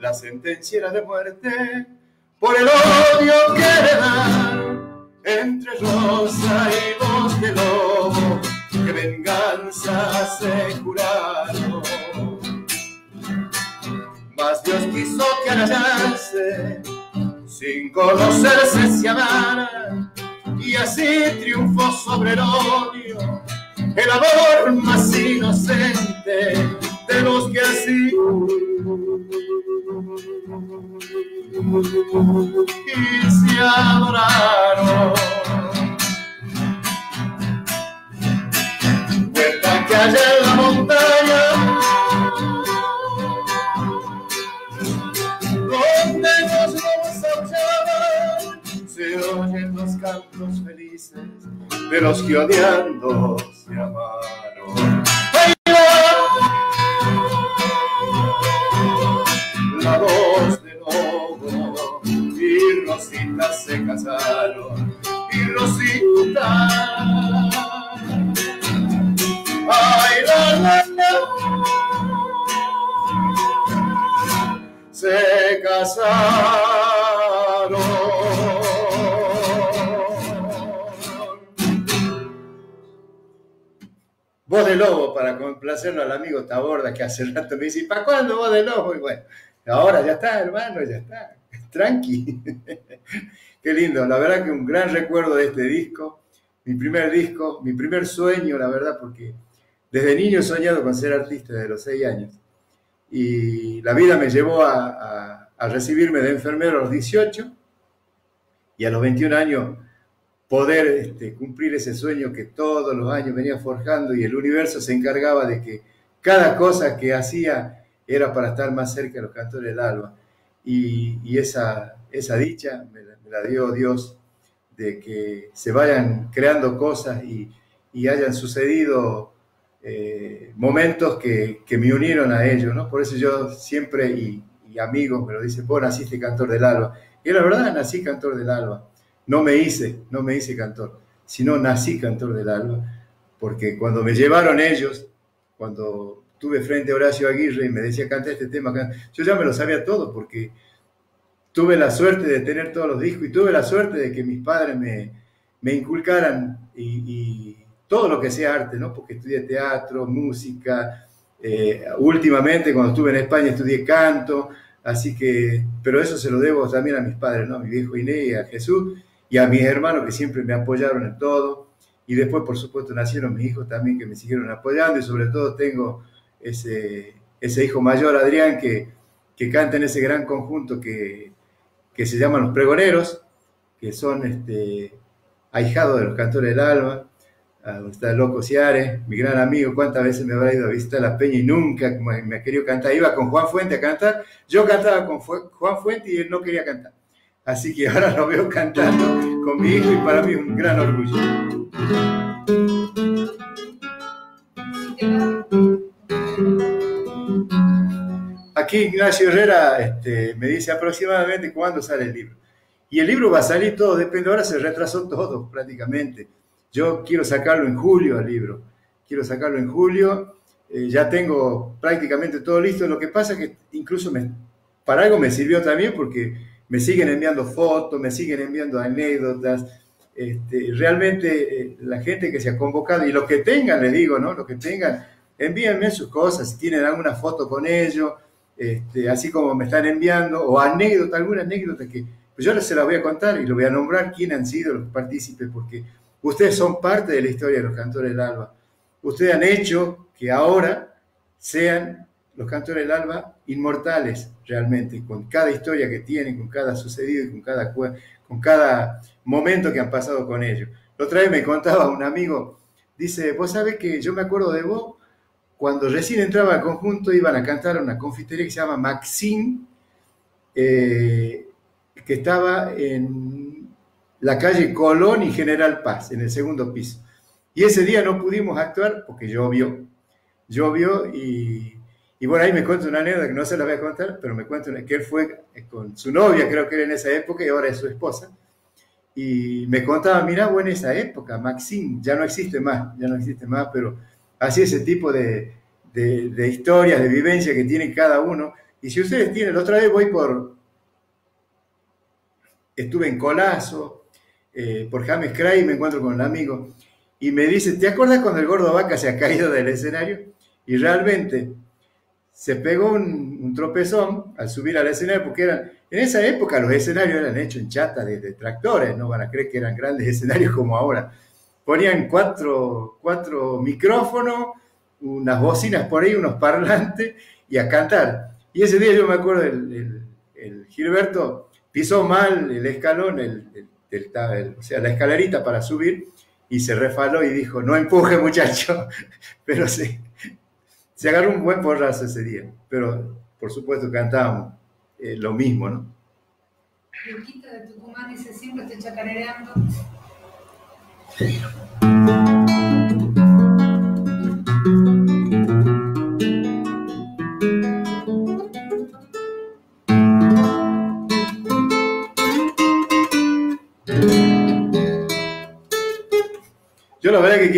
La sentencia era de muerte por el odio que le entre rosa y voz de lobo, que venganza se juraron. Mas Dios quiso que hallarse sin conocerse se amaran y así triunfó sobre el odio el amor más inocente de los que así y se adoraron. Que allá en la montaña, donde los lobos aullaban, se oyen los cantos felices de los que odiando se amaron. La voz de lobo y Rosita se casaron y Rosita ay la la la se casaron Voz de lobo para complacerlo al amigo Taborda que hace rato me dice, ¿para cuándo voz de lobo? Y bueno, ahora ya está, hermano, ya está. Tranqui. Qué lindo, la verdad que un gran recuerdo de este disco, mi primer disco, mi primer sueño, la verdad, porque desde niño he soñado con ser artista desde los seis años. Y la vida me llevó a, a- recibirme de enfermero a los 18 y a los 21 años poder este, cumplir ese sueño que todos los años venía forjando y el universo se encargaba de que cada cosa que hacía era para estar más cerca de los cantores del alba. Y, esa, dicha me la, me la dio Dios de que se vayan creando cosas y, y hayan sucedido eh, momentos que, que me unieron a ellos, ¿no? Por eso yo siempre, y, amigos me lo dicen, vos naciste cantor del alba. Y la verdad, nací cantor del alba. No me hice, no me hice cantor, sino nací cantor del alba, porque cuando me llevaron ellos, cuando tuve frente a Horacio Aguirre y me decía, canta este tema, canta", yo ya me lo sabía todo, porque tuve la suerte de tener todos los discos y tuve la suerte de que mis padres me, me inculcaran y todo lo que sea arte, ¿no? Porque estudié teatro, música, eh, últimamente cuando estuve en España estudié canto, así que, pero eso se lo debo también a mis padres, ¿no? A mi viejo Inés y a Jesús y a mis hermanos que siempre me apoyaron en todo. Y después, por supuesto, nacieron mis hijos también que me siguieron apoyando y sobre todo tengo ese, hijo mayor, Adrián, que, canta en ese gran conjunto que, se llaman Los Pregoneros, que son este, ahijados de los cantores del alba. Ah, donde está el Loco Ciares, mi gran amigo, cuántas veces me habrá ido a visitar la peña y nunca me ha querido cantar. Iba con Juan Fuente a cantar, yo cantaba con Fu- Juan Fuente y él no quería cantar. Así que ahora lo veo cantando con mi hijo y para mí es un gran orgullo. Aquí Ignacio Herrera este, me dice aproximadamente cuándo sale el libro. Y el libro va a salir todo, depende, ahora se retrasó todo prácticamente. Yo quiero sacarlo en julio al libro, quiero sacarlo en julio, eh, ya tengo prácticamente todo listo, lo que pasa es que incluso para algo me sirvió también porque me siguen enviando fotos, me siguen enviando anécdotas, este, realmente eh, la gente que se ha convocado y los que tengan, les digo, ¿no? Los que tengan, envíenme sus cosas, si tienen alguna foto con ellos, este, así como me están enviando, o anécdota, alguna anécdota que pues yo se la voy a contar y lo voy a nombrar quién han sido los partícipes, porque ustedes son parte de la historia de los cantores del alba. Ustedes han hecho que ahora sean los cantores del alba inmortales realmente, con cada historia que tienen, con cada sucedido y con cada, momento que han pasado con ellos. La otra vez me contaba un amigo, dice, vos sabés que yo me acuerdo de vos, cuando recién entraba al conjunto iban a cantar una confitería que se llama Maxim, eh, que estaba en la calle Colón y General Paz, en el segundo piso. Y ese día no pudimos actuar porque llovió. Llovió y, y bueno, ahí me cuenta una anécdota que no se la voy a contar, pero me cuenta una- que él fue con su novia, creo que era en esa época, y ahora es su esposa. y me contaba, mira, bueno, esa época, Maxine, ya no existe más, ya no existe más, pero así ese tipo de, de, historias, de vivencia que tiene cada uno. Y si ustedes tienen, la otra vez voy por, estuve en Colazo, eh, por James Cray, me encuentro con un amigo, y me dice, ¿te acuerdas cuando el gordo vaca se ha caído del escenario? Y realmente se pegó un, tropezón al subir al escenario, porque eran, en esa época los escenarios eran hechos en chata de, tractores, no van a creer que eran grandes escenarios como ahora. Ponían cuatro, cuatro micrófonos, unas bocinas por ahí, unos parlantes, y a cantar. Y ese día yo me acuerdo, el, el, Gilberto pisó mal el escalón, el, o sea, la escalerita para subir, y se refaló y dijo, no empuje muchacho, pero se, se agarró un buen porrazo ese día, pero por supuesto cantábamos eh, lo mismo, ¿no? Luquita de Tucumán dice, siempre estoy chacareando.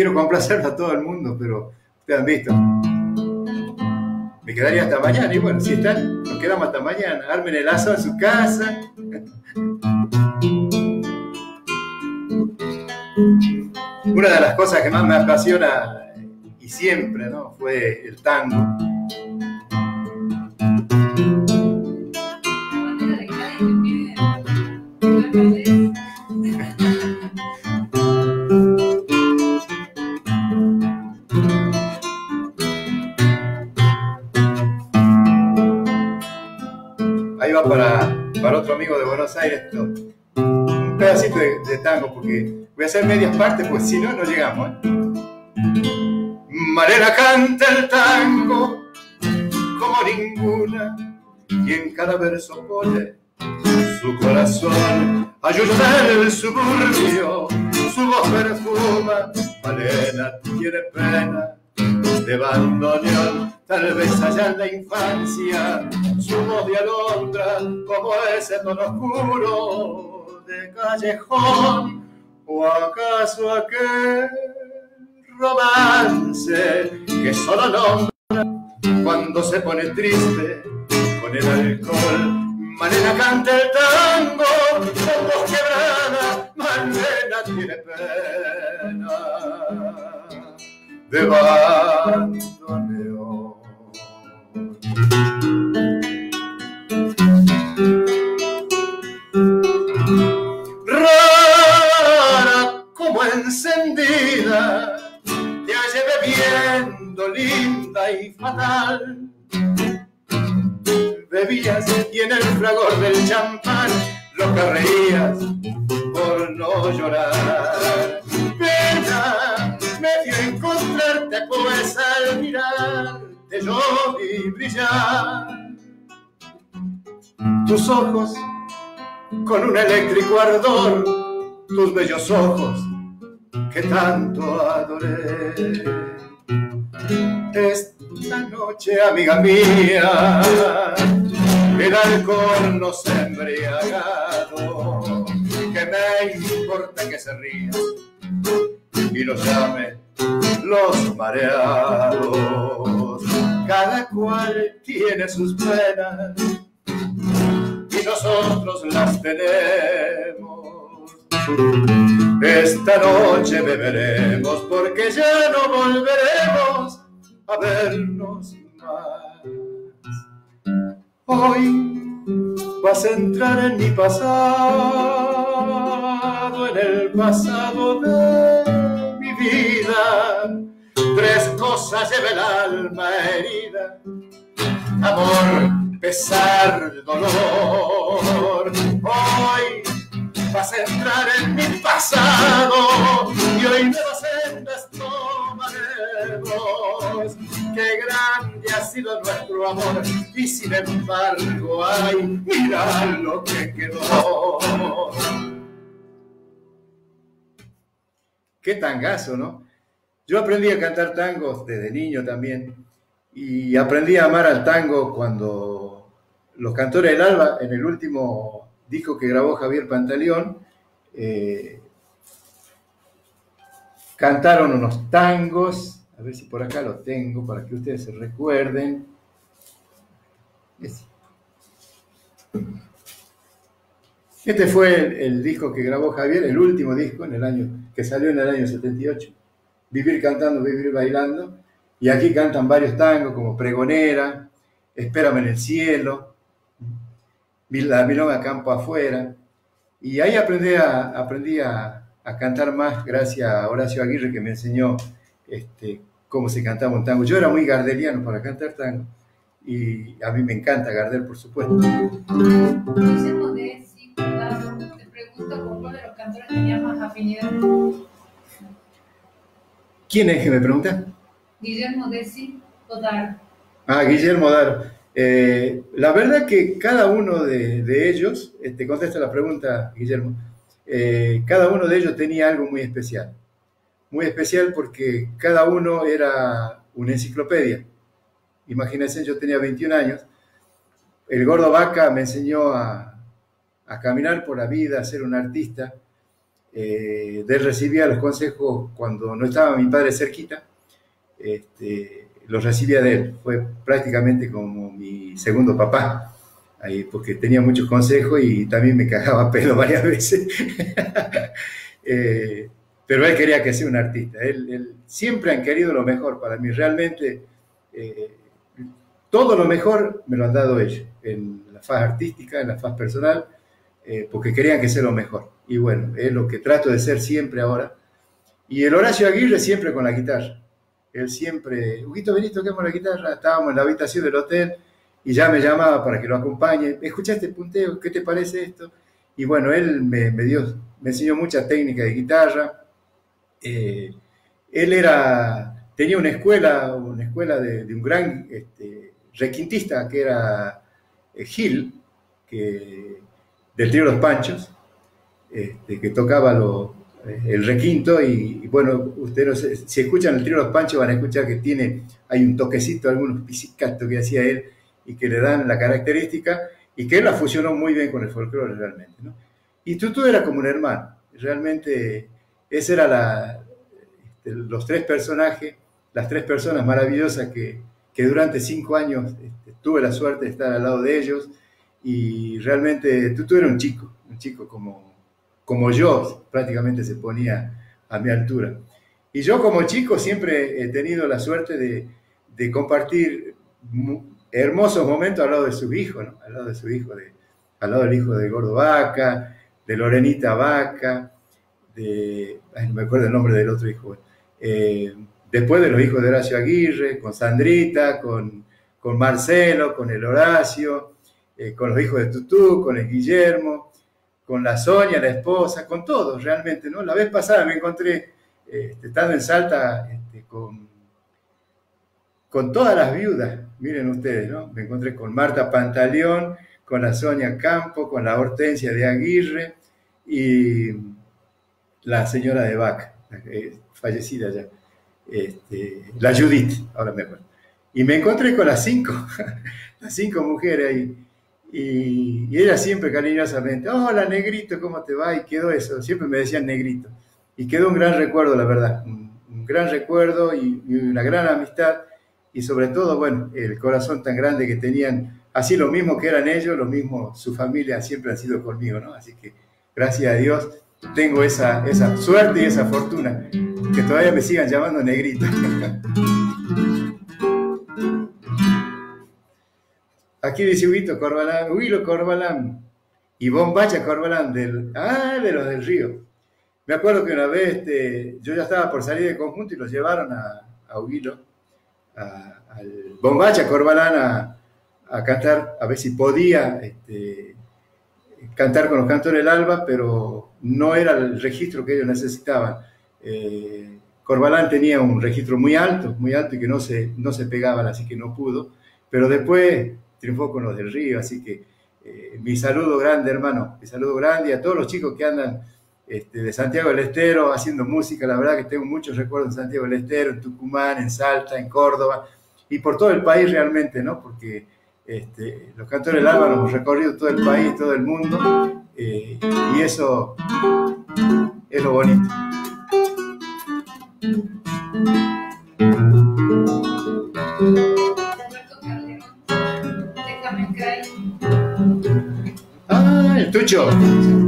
Quiero complacer a todo el mundo, pero ustedes han visto. Me quedaría hasta mañana, y bueno, si están, nos quedamos hasta mañana. Armen el lazo en su casa. Una de las cosas que más me apasiona y siempre, ¿no? Fue el tango. Un pedacito de, tango, porque voy a hacer medias partes, pues si no, no llegamos. ¿eh? Canta el tango como ninguna, y en cada verso pone su corazón. Ayuda del suburbio, su voz perfuma, Malena tiene pena de bandoneón, tal vez allá en la infancia, su voz de alondra, como ese tono oscuro de callejón, o acaso aquel romance que solo nombra cuando se pone triste con el alcohol. Malena canta el tango, con voz quebrada, Malena tiene pena de bandoneón. Rara como encendida, te hallé bebiendo linda y fatal. Bebías y en el fragor del champán lo que reías por no llorar. Pena me encontrarte, pues al mirarte yo vi brillar tus ojos con un eléctrico ardor, tus bellos ojos que tanto adoré. Esta noche, amiga mía, el alcohol nos ha embriagado, que me importa que se rías y los llame los mareados. Cada cual tiene sus penas y nosotros las tenemos. Esta noche beberemos porque ya no volveremos a vernos más. Hoy vas a entrar en mi pasado, en el pasado de Tres cosas lleva el alma herida, amor, pesar, dolor. Hoy vas a entrar en mi pasado y hoy nuevas sendas tomaremos. Qué grande ha sido nuestro amor y sin embargo, ay, mira lo que quedó. Qué tangazo, ¿no? Yo aprendí a cantar tangos desde niño también y aprendí a amar al tango cuando los cantores del alba, en el último disco que grabó Javier Pantaleón, eh, cantaron unos tangos, a ver si por acá lo tengo para que ustedes se recuerden. Este fue el, disco que grabó Javier, el último disco en el año, que salió en el año 78. Vivir cantando, vivir bailando. Y aquí cantan varios tangos como Pregonera, Espérame en el cielo, La milonga Campo afuera. Y ahí aprendí a, aprendí a, cantar más gracias a Horacio Aguirre que me enseñó este, cómo se cantaba un tango. Yo era muy gardeliano para cantar tango y a mí me encanta Gardel, por supuesto. Cantores tenía más afinidad. ¿Quién es que me pregunta? Guillermo Desi Odar. Ah, Guillermo Dar. Eh, la verdad que cada uno de, ellos, te este, contesta la pregunta, Guillermo, eh, cada uno de ellos tenía algo muy especial. Muy especial porque cada uno era una enciclopedia. Imagínense, yo tenía 21 años. El gordo Vaca me enseñó a, caminar por la vida, a ser un artista. Eh, de recibía los consejos cuando no estaba mi padre cerquita. Este, los recibía de él. Fue prácticamente como mi segundo papá, ahí, porque tenía muchos consejos y también me cagaba pelo varias veces. Eh, pero él quería que sea un artista. Él, siempre han querido lo mejor para mí. Realmente, eh, todo lo mejor me lo han dado ellos, en la faz artística, en la faz personal, eh, porque querían que sea lo mejor. Y bueno, es lo que trato de ser siempre ahora. Y el Horacio Aguirre siempre con la guitarra él siempre, Huguito, vení, toquemos la guitarra, estábamos en la habitación del hotel y ya me llamaba para que lo acompañe, ¿escuchaste punteo? ¿Qué te parece esto? Y bueno, él me, dio, me enseñó mucha técnica de guitarra. Eh, él era, tenía una escuela, una escuela de, un gran este, requintista que era eh, Gil, que, del trío Los Panchos, este, que tocaba los eh, el requinto y, bueno, ustedes si escuchan el trío Los Panchos van a escuchar que tiene, hay un toquecito, algunos pisicatos que hacía él y que le dan la característica y que él la fusionó muy bien con el folclore realmente. ¿no? Y Tutu era como un hermano, realmente ese era la, este, los tres personajes, las tres personas maravillosas que, que durante cinco años este, tuve la suerte de estar al lado de ellos y realmente Tutu era un chico, un chico como como yo prácticamente se ponía a mi altura. Y yo como chico siempre he tenido la suerte de, compartir hermosos momentos al lado de su hijo, al lado de su hijo, de, al lado del hijo de Gordo Vaca, de Lorenita Vaca, de, no me acuerdo el nombre del otro hijo, eh, después de los hijos de Horacio Aguirre, con Sandrita, con, con Marcelo, con el Horacio, eh, con los hijos de Tutú, con el Guillermo, con la Sonia, la esposa, con todos realmente, ¿no? La vez pasada me encontré, este, estando en Salta, este, con, con todas las viudas, miren ustedes, ¿no? Me encontré con Marta Pantaleón, con la Sonia Campo, con la Hortensia de Aguirre y la señora de Vaca, fallecida ya, este, la Judith, ahora me. Y me encontré con las cinco, las cinco mujeres ahí. Y, ella siempre cariñosamente, hola negrito, ¿cómo te va? Y quedó eso, siempre me decían negrito. Y quedó un gran recuerdo, la verdad, un, gran recuerdo y, una gran amistad. Y sobre todo, bueno, el corazón tan grande que tenían, así lo mismo que eran ellos, lo mismo su familia siempre han sido conmigo, ¿no? Así que gracias a Dios tengo esa, esa suerte y esa fortuna, que todavía me sigan llamando negrito. Aquí dice Huguito Corbalán, Huilo Corbalán y Bombacha Corbalán, del, ah, de los del río. Me acuerdo que una vez este, yo ya estaba por salir de conjunto y los llevaron a, a Huilo, al Bombacha Corbalán a, cantar, a ver si podía este, cantar con los cantores del alba, pero no era el registro que ellos necesitaban. Eh, Corbalán tenía un registro muy alto, muy alto y que no se, no se pegaban, así que no pudo. Pero después triunfó con los del Río, así que eh, mi saludo grande, hermano, mi saludo grande a todos los chicos que andan este, de Santiago del Estero haciendo música, la verdad que tengo muchos recuerdos en Santiago del Estero, en Tucumán, en Salta, en Córdoba, y por todo el país realmente, ¿no? Porque este, los cantores del Alba hemos recorrido todo el país, todo el mundo, eh, y eso es lo bonito. Ah, el Tucho,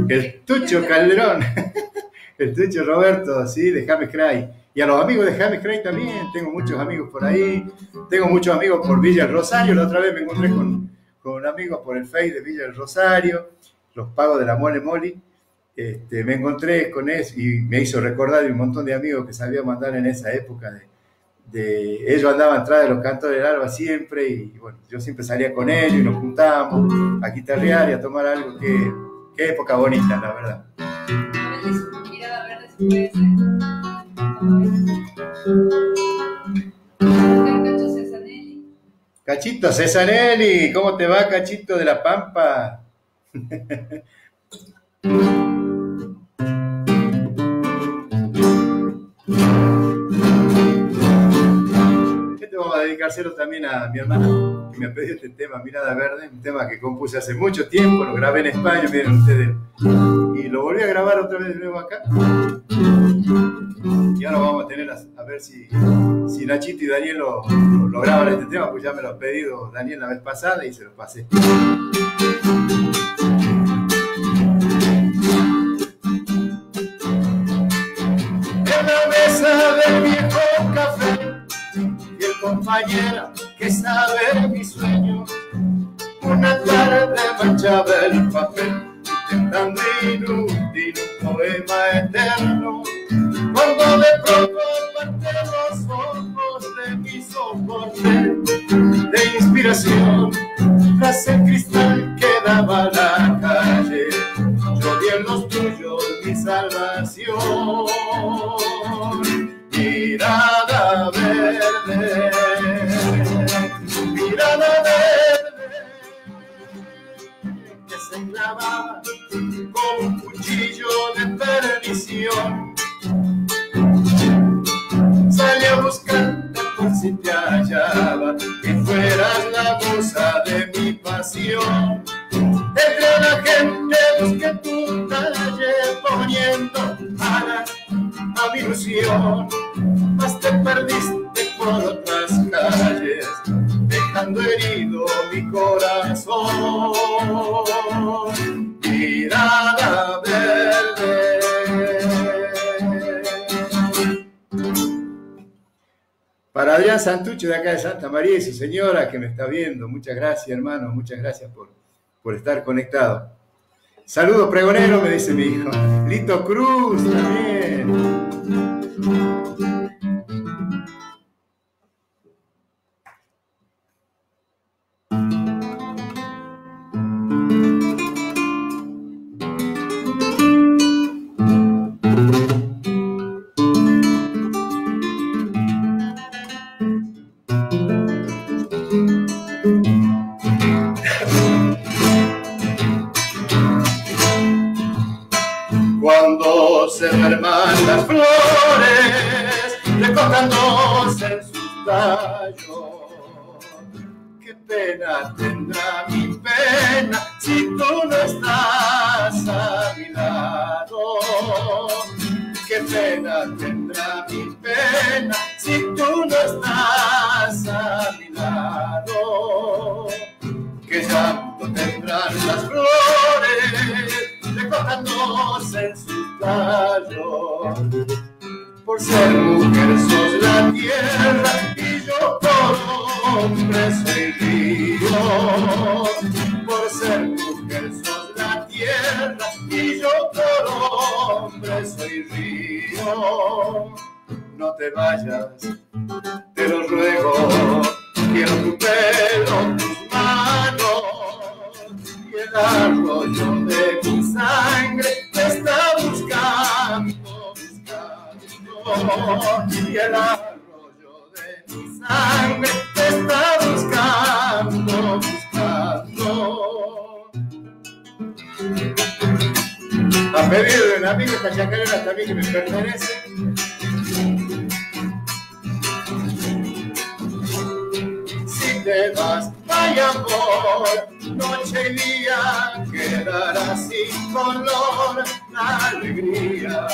el Tucho Calderón, el Tucho Roberto, sí, de James Cray. Y a los amigos de James Cray también, tengo muchos amigos por ahí, tengo muchos amigos por Villa del Rosario, la otra vez me encontré con, con amigos por el Face de Villa del Rosario, los pagos de la Mole Moli. Este, me encontré con eso y me hizo recordar de un montón de amigos que sabía mandar en esa época de, de, ellos andaban atrás de los cantores del alba siempre y bueno, yo siempre salía con ellos y nos juntábamos a guitarrear y a tomar algo que, qué época bonita, la verdad. Cachito Cesanelli, ¿cómo te va, Cachito de la Pampa? dedicárselo también a mi hermana que me ha pedido este tema, Mirada Verde, un tema que compuse hace mucho tiempo, lo grabé en España, miren ustedes, y lo volví a grabar otra vez de nuevo acá. Y ahora vamos a tener a, ver si, si, Nachito y Daniel lo, lo, graban este tema, pues ya me lo ha pedido Daniel la vez pasada y se lo pasé. Que sabe mi sueño. Una tarde manchaba el papel, intentando inútil un poema eterno. Cuando de pronto aparté los ojos de mi soporte de inspiración, tras el cristal que daba la calle, yo vi en los tuyos mi salvación. Mirada clavaba como un cuchillo de perdición. Salí a buscarte por si te hallaba, que fueras la musa de mi pasión. Entre la gente busqué tu talle poniendo alas a mi ilusión, mas te perdiste por otras calles herido mi corazón. Mirada verde. Para Adrián Santucho de acá de Santa María y su señora que me está viendo, muchas gracias hermano, muchas gracias por, por estar conectado. Saludos pregonero, me dice mi hijo. Lito Cruz también. Tendrá mi pena si tú no estás a mi lado. Qué pena tendrá mi pena si tú no estás a mi lado. Que llanto tendrán las flores en sus tallos. Por ser mujer sos la tierra y yo por hombre soy río. Por ser mujer sos la tierra y yo por hombre soy río. No te vayas, te lo ruego, quiero tu pelo, tus manos y el arroyo de mi sangre está buscando y el arroyo de mi sangre te está buscando, buscando. A pedido de un amigo, esta chacarera también que me pertenece. Vas, vaya amor, noche y día quedará sin color la alegría.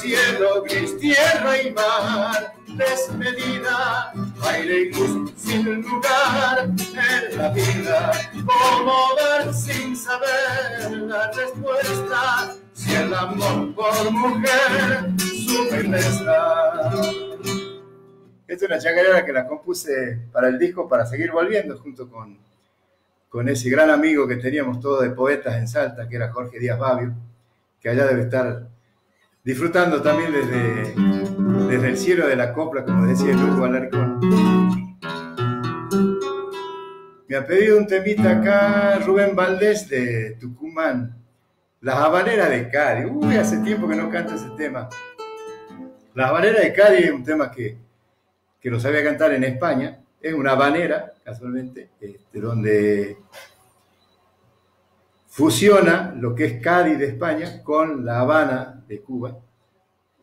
Cielo gris, tierra y mar, despedida, aire y luz sin lugar en la vida. ¿Cómo dar sin saber la respuesta? Si el amor por mujer sube está. Es una chacarera que la compuse para el disco para seguir volviendo junto con, con ese gran amigo que teníamos todos de poetas en Salta, que era Jorge Díaz Babio, que allá debe estar disfrutando también desde, desde el cielo de la copla, como decía el Hugo Alarcón. Me ha pedido un temita acá Rubén Valdés de Tucumán, Las Habaneras de Cádiz. Uy, hace tiempo que no canto ese tema. Las Habaneras de Cádiz es un tema que, que lo sabía cantar en España. Es una habanera, casualmente, este, donde fusiona lo que es Cádiz de España con La Habana de Cuba.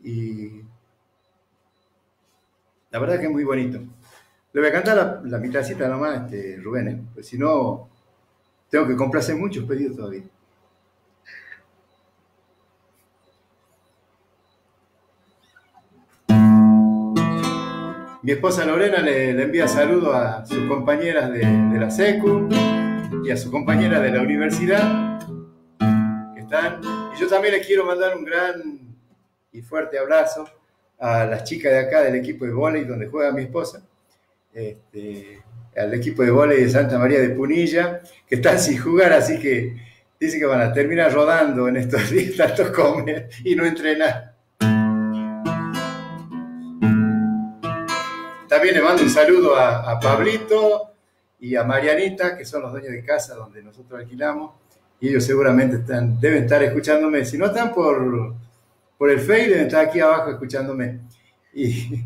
Y la verdad que es muy bonito. Le voy a cantar la, la mitadcita nomás, este, Rubén, ¿eh? pues si no, tengo que complacer muchos pedidos todavía. Mi esposa Lorena le, envía saludos a sus compañeras de, la SECU y a sus compañeras de la universidad que están. Y yo también les quiero mandar un gran y fuerte abrazo a las chicas de acá del equipo de vóley donde juega mi esposa, este, al equipo de vóley de Santa María de Punilla, que están sin jugar, así que dice que van a terminar rodando en estos días, tanto comer y no entrenar. También le mando un saludo a, Pablito y a Marianita, que son los dueños de casa donde nosotros alquilamos, y ellos seguramente están, deben estar escuchándome, si no están por, por el Face, deben estar aquí abajo escuchándome. Y,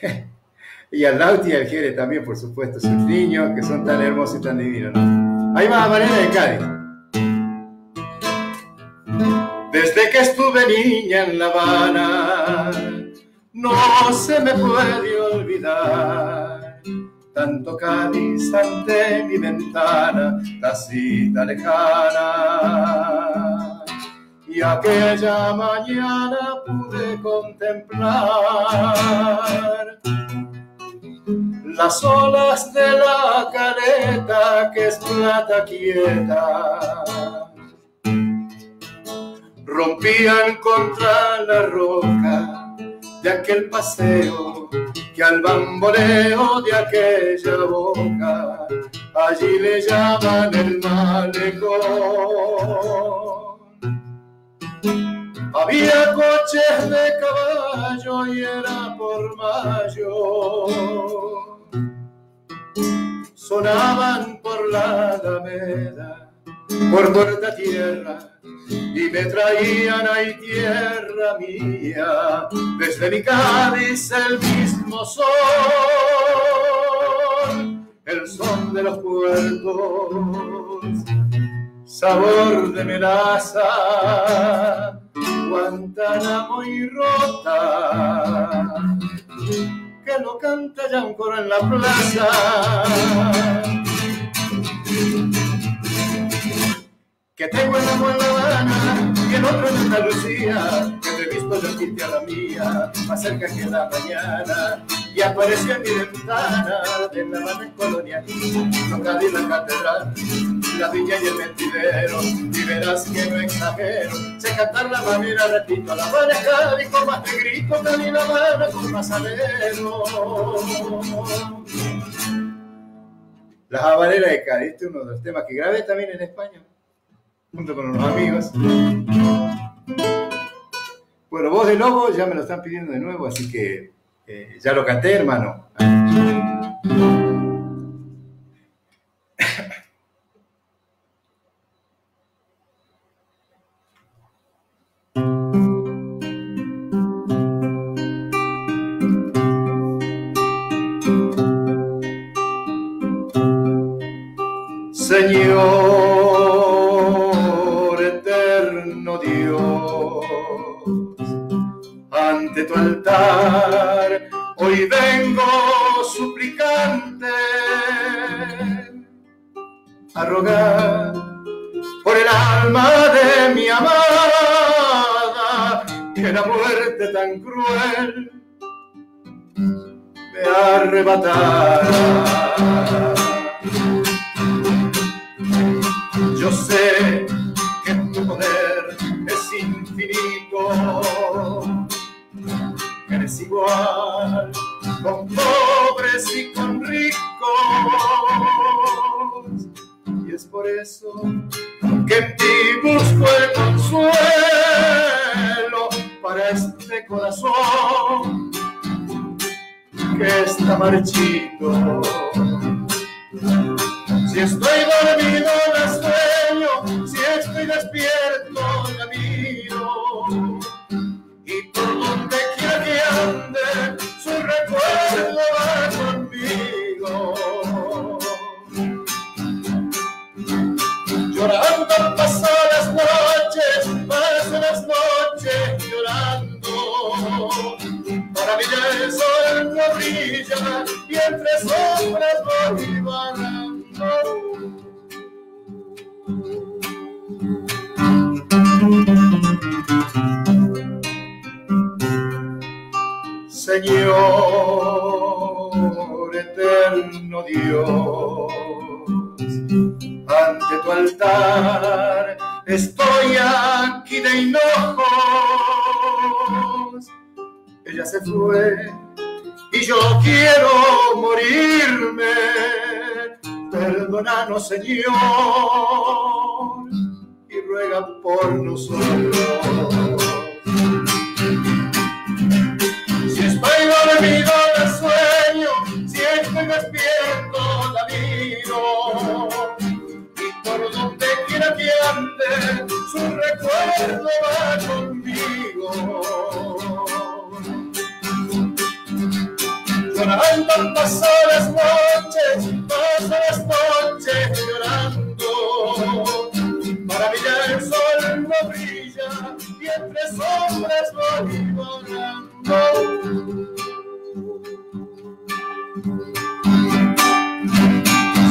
y al Lauti y al Jere también, por supuesto, sus niños, que son tan hermosos y tan divinos. ¿no? Ahí va manera de Cádiz. Desde que estuve niña en La Habana, no se me puede olvidar. Tanto Cádiz ante mi ventana, tacita lejana. Y aquella mañana pude contemplar las olas de la caleta que es plata quieta rompían contra la roca de aquel paseo que al bamboleo de aquella boca allí le llaman el malecón. Había coches de caballo y era por mayo. Sonaban por la alameda, por puerta tierra y me traían ahí tierra mía, desde mi Cádiz el mismo sol, el son de los puertos, sabor de melaza, Guantánamo y Rota, que lo canta ya un coro en la plaza que tengo en La Habana y el otro en Andalucía, que te he visto de a la mía, más cerca que la mañana, y apareció en mi ventana de La Habana en Colonia, toca de la catedral, la viña y el mentidero, y verás que no exagero, sé cantar la manera, repito, La Habana es Cádiz con más te grito, Cádiz La Habana con más alero. Las habaneras de Cádiz, este es uno de los temas que grabé también en España junto con unos amigos. Bueno, voz de lobo ya me lo están pidiendo de nuevo, así que eh, ya lo canté, hermano. Me Señor, y ruega por nosotros. Si estoy dormido la sueño, si estoy despierto la miro. Y por donde quiera que ande, su recuerdo va conmigo. Llorando paso las noches, paso las noches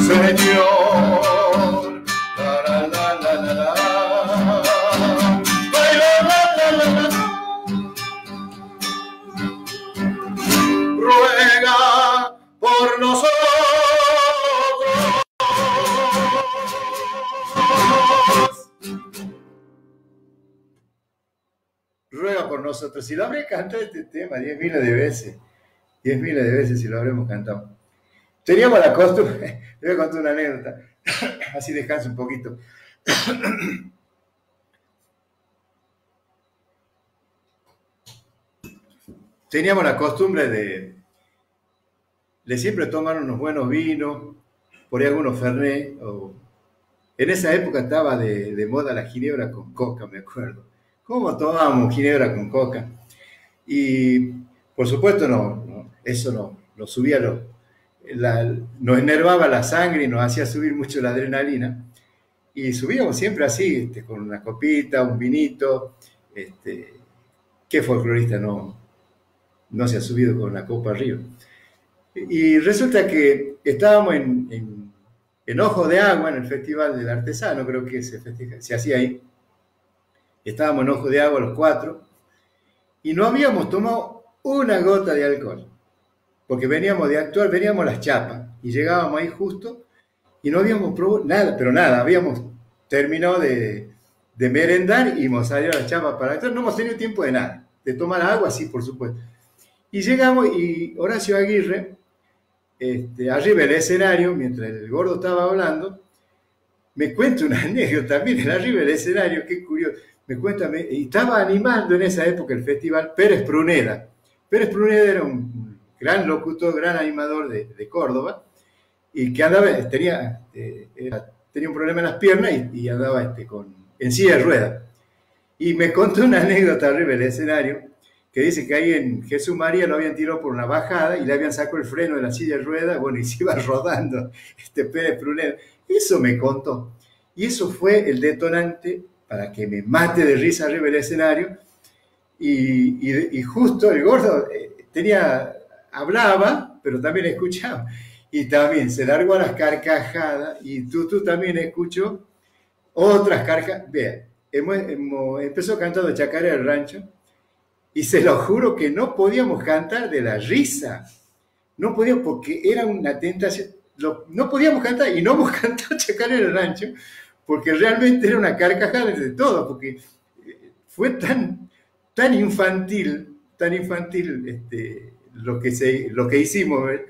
Señor, la la la la la ruega por nosotros. Ruega por nosotros. Si lo habré cantado este tema diez miles de veces, diez miles de veces si lo habremos cantado. Teníamos la costumbre, te voy a contar una anécdota, así descanso un poquito. Teníamos la costumbre de, de siempre tomar unos buenos vinos, por ahí algunos fernet. O... En esa época estaba de, moda la ginebra con coca, me acuerdo. ¿Cómo tomábamos ginebra con coca? Y por supuesto no, eso no, nos subía lo, la, nos enervaba la sangre y nos hacía subir mucho la adrenalina. Y subíamos siempre así, este, con una copita, un vinito. Este, ¿Qué folclorista no, no se ha subido con la copa arriba? Y resulta que estábamos en, en, Ojo de Agua, en el Festival del Artesano, creo que se, se hacía ahí. Estábamos en Ojo de Agua los cuatro y no habíamos tomado una gota de alcohol, porque veníamos de actuar, veníamos las chapas y llegábamos ahí justo y no habíamos probado nada, pero nada, habíamos terminado de, de merendar y hemos salido a las chapas para actuar, no hemos tenido tiempo de nada, de tomar agua, sí, por supuesto. Y llegamos y Horacio Aguirre, este, arriba del escenario, mientras el gordo estaba hablando, me cuenta una anécdota, miren, arriba del escenario, qué curioso, me cuenta, me, estaba animando en esa época el festival Pérez Pruneda. Pérez Pruneda era un gran locutor, gran animador de, de Córdoba, y que andaba, tenía, eh, era, tenía un problema en las piernas y, y andaba este, con, en silla de ruedas. Y me contó una anécdota arriba del escenario, que dice que ahí en Jesús María lo habían tirado por una bajada y le habían sacado el freno de la silla de ruedas, bueno, y se iba rodando este Pérez Pruneda. Eso me contó. Y eso fue el detonante para que me mate de risa arriba del escenario y, justo el gordo eh, tenía, hablaba, pero también escuchaba. Y también se largó a las carcajadas y tú, también escuchó otras carcajadas. Vean, empezó cantando Chacarera del Rancho y se lo juro que no podíamos cantar de la risa. No podíamos porque era una tentación. no podíamos cantar y no hemos cantado Chacarera del Rancho porque realmente era una carcajada de todo, porque eh, fue tan, tan infantil, tan infantil este, lo, que se, lo que hicimos, ¿eh?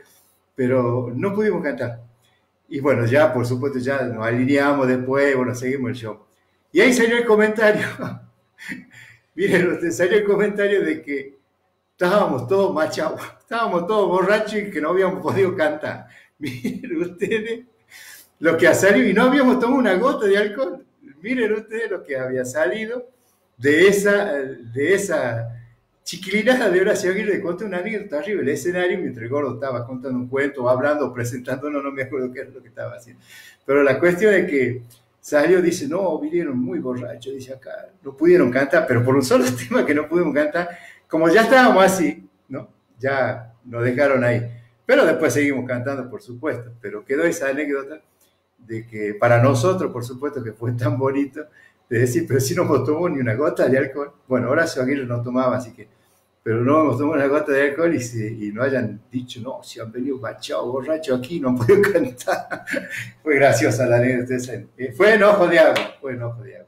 pero no pudimos cantar. Y bueno, ya por supuesto ya nos alineamos después, bueno, seguimos el show. Y ahí salió el comentario, miren salió el comentario de que estábamos todos machados, estábamos todos borrachos y que no habíamos podido cantar. Miren ustedes lo que ha salido, y no habíamos tomado una gota de alcohol. Miren ustedes lo que había salido de esa, de esa chiquilinada de Horacio Aguirre. Conté una anécdota arriba del escenario mientras el gordo estaba contando un cuento, hablando, presentando, no, no me acuerdo qué era lo que estaba haciendo. Pero la cuestión es que salió, dice, no, vinieron muy borrachos, dice acá, no pudieron cantar, pero por un solo tema que no pudimos cantar, como ya estábamos así, ¿no? Ya nos dejaron ahí. Pero después seguimos cantando, por supuesto, pero quedó esa anécdota de que para nosotros, por supuesto, que fue tan bonito, de decir, pero si no tomado ni una gota de alcohol. Bueno, Horacio Aguirre no tomaba, así que, pero no hemos tomado una gota de alcohol y, y no hayan dicho, no, si han venido bachados, borrachos aquí, no puedo cantar. fue graciosa la anécdota. Eh, fue enojo de agua, fue enojo de agua.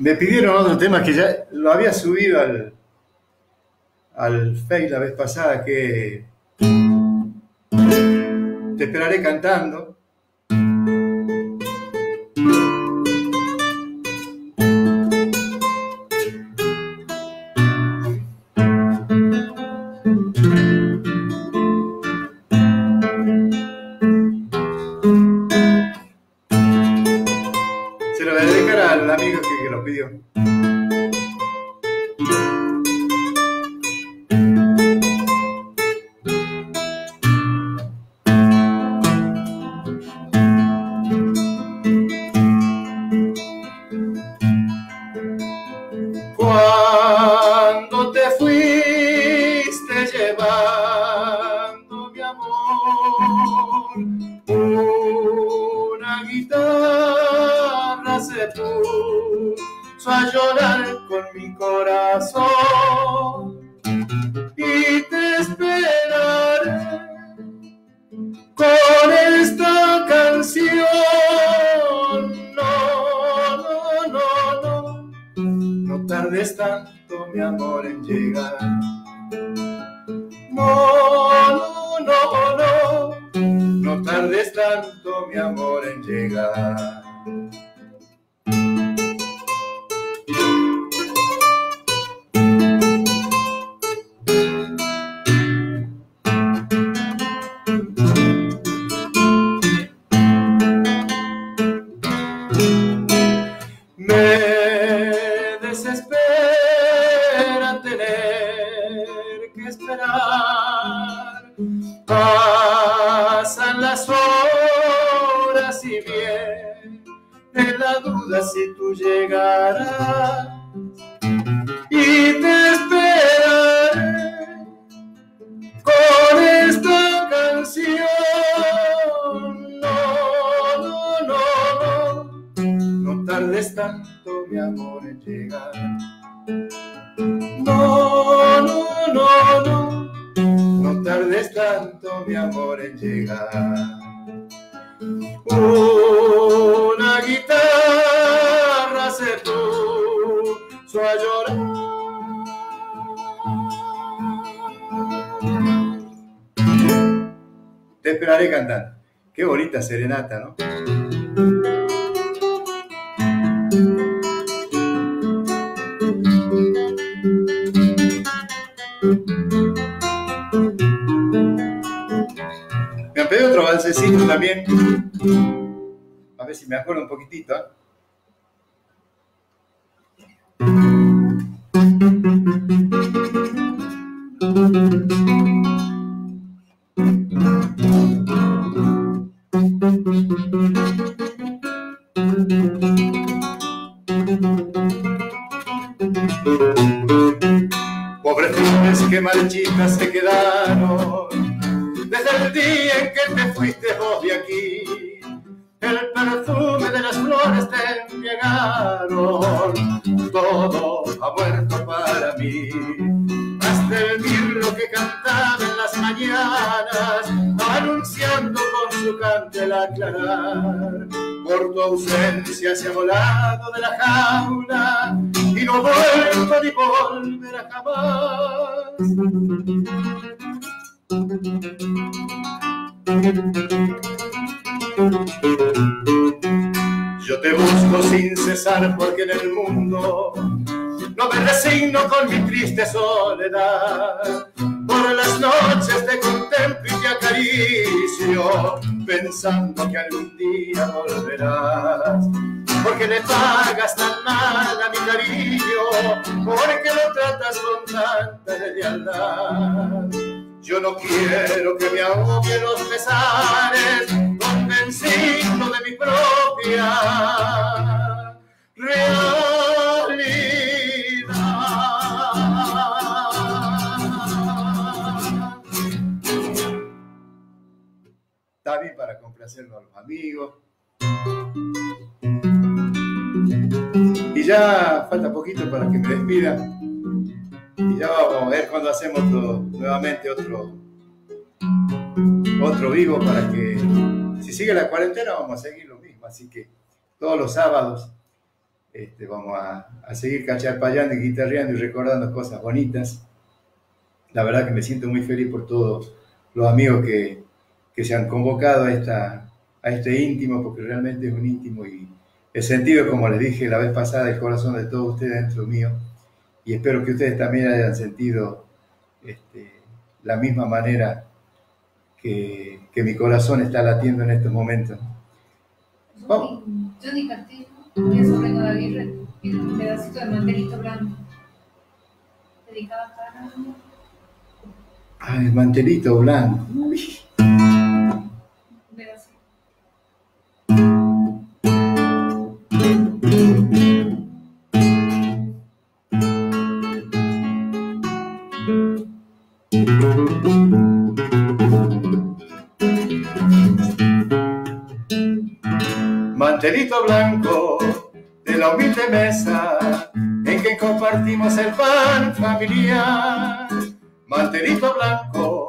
Me pidieron otro tema que ya lo había subido al, al Face la vez pasada, que te esperaré cantando. Serenata, ¿no? Me han pedido otro balsecito también. A ver si me acuerdo un poquitito. ¿eh? Se quedaron desde el día en que te fuiste vos de aquí. El perfume de las flores te embriagaron, todo ha muerto para mí. Hasta el mirlo que cantaba en las mañanas, anunciando con su cante el aclarar. Por tu ausencia se ha volado de la jaula y no vuelto ni volverá jamás. Yo te busco sin cesar porque en el mundo no me resigno con mi triste soledad. Por las noches te contemplo y te acaricio, pensando que algún día volverás. Porque le pagas tan mal a mi cariño, porque lo tratas con tanta lealtad. Yo no quiero que me ahoguen los pesares, convencido de mi propia realidad. Para complacerlo a los amigos. Y ya falta poquito para que me despida. Y ya vamos a ver cuando hacemos nuevamente otro, otro vivo para que, si sigue la cuarentena, vamos a seguir lo mismo. Así que todos los sábados este, vamos a, a seguir cacharpayando y guitarreando y recordando cosas bonitas. La verdad que me siento muy feliz por todos los amigos que, que se han convocado a, esta, a este íntimo, porque realmente es un íntimo y he sentido, como les dije la vez pasada, el corazón de todos ustedes dentro mío y espero que ustedes también hayan sentido este, la misma manera que, que mi corazón está latiendo en estos momentos. Vamos. Johnny, Castillo, sobrino de Aguirre, pide un pedacito de mantelito blanco. Dedicado a cada uno. Ah, el mantelito blanco. Uy. Mesa en que compartimos el pan familiar. Mantelito blanco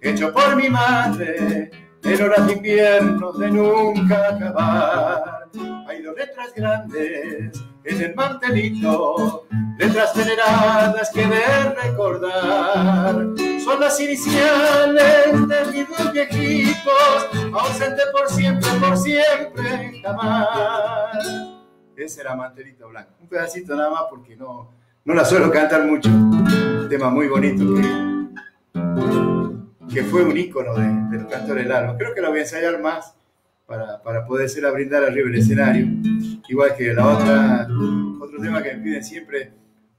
hecho por mi madre en horas de invierno de nunca acabar. Hay dos letras grandes en el mantelito, letras veneradas que de recordar. Son las iniciales de mis dos viejitos, ausente por siempre, por siempre, jamás. Ese era Mantelito Blanco. Un pedacito nada más porque no, no la suelo cantar mucho. Un tema muy bonito que, que fue un ícono de, de los cantores alma. Creo que lo voy a ensayar más para, para poder ser a brindar arriba del escenario. Igual que la otra, otro tema que me piden siempre,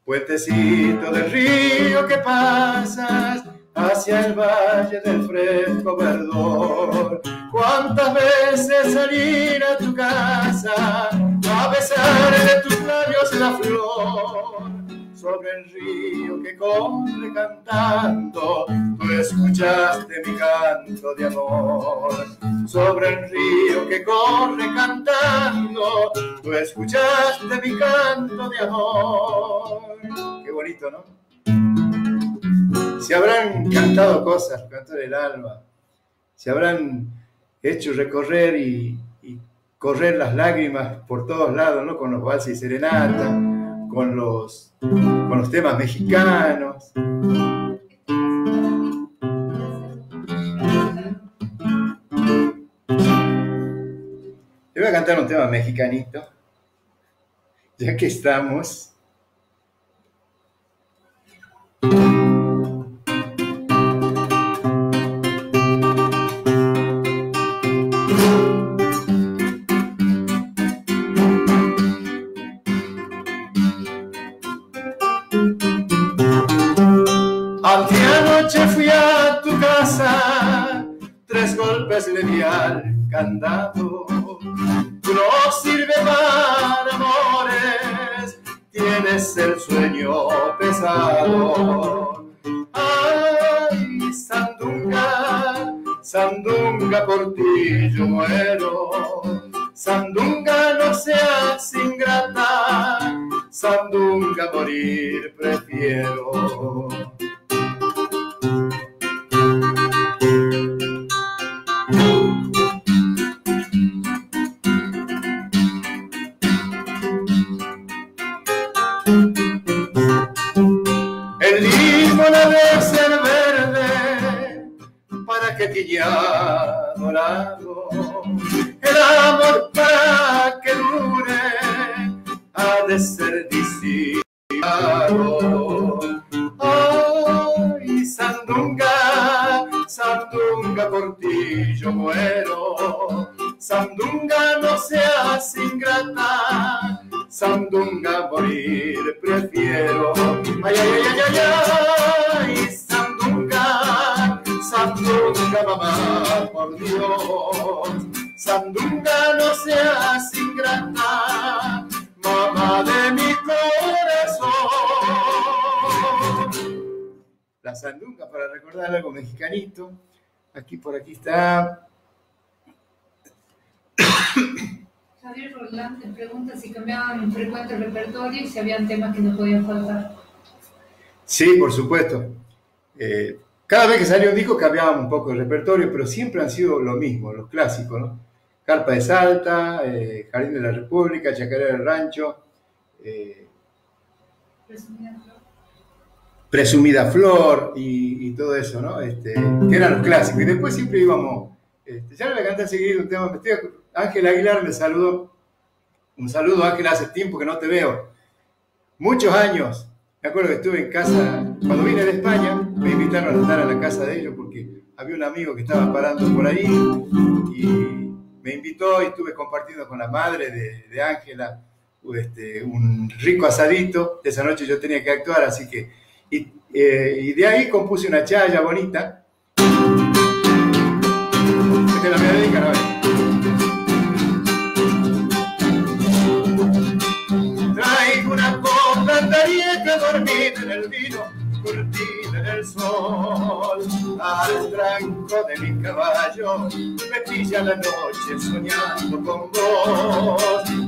puentecito del río que pasas hacia el valle del fresco verdor. ¿Cuántas veces salir a tu casa Sobre el río que corre cantando, tú escuchaste mi canto de amor. Sobre el río que corre cantando, tú escuchaste mi canto de amor. Qué bonito, ¿no? Se habrán cantado cosas, canto del alma, se habrán hecho recorrer y correr las lágrimas por todos lados, ¿no? Con los valses y serenata, con los, con los temas mexicanos. Le voy a cantar un tema mexicanito, ya que estamos. Muero. Sandunga, no seas ingrata. Sandunga, morir prefiero. Ay, ay, ay, ay, ay, ay, Sandunga, Sandunga, mamá, por Dios. Sandunga, no seas ingrata, mamá de mi corazón. La Sandunga, para recordar algo mexicanito. Aquí por aquí está. Javier Roland te pregunta si cambiaban frecuente el repertorio y si habían temas que no podían faltar. Sí, por supuesto. Eh, cada vez que salió un disco cambiábamos un poco el repertorio, pero siempre han sido lo mismo, los clásicos, ¿no? Carpa de Salta, eh, Jardín de la República, Chacarera del Rancho, eh, Resumida, Flor. Presumida Flor y, y todo eso, ¿no? Este, que eran los clásicos. Y después siempre íbamos, este, ya no le canté seguir un tema, me estoy- Ángel Aguilar me saludó, un saludo Ángel, hace tiempo que no te veo, muchos años. Me acuerdo que estuve en casa, cuando vine de España, me invitaron a estar a la casa de ellos porque había un amigo que estaba parando por ahí y me invitó y estuve compartiendo con la madre de, Ángela este, un rico asadito. Esa noche yo tenía que actuar, así que. Y, eh, de ahí compuse una chaya bonita. Que la voy a dedicar el sol. Al tranco de mi caballo me pilla la noche soñando con vos.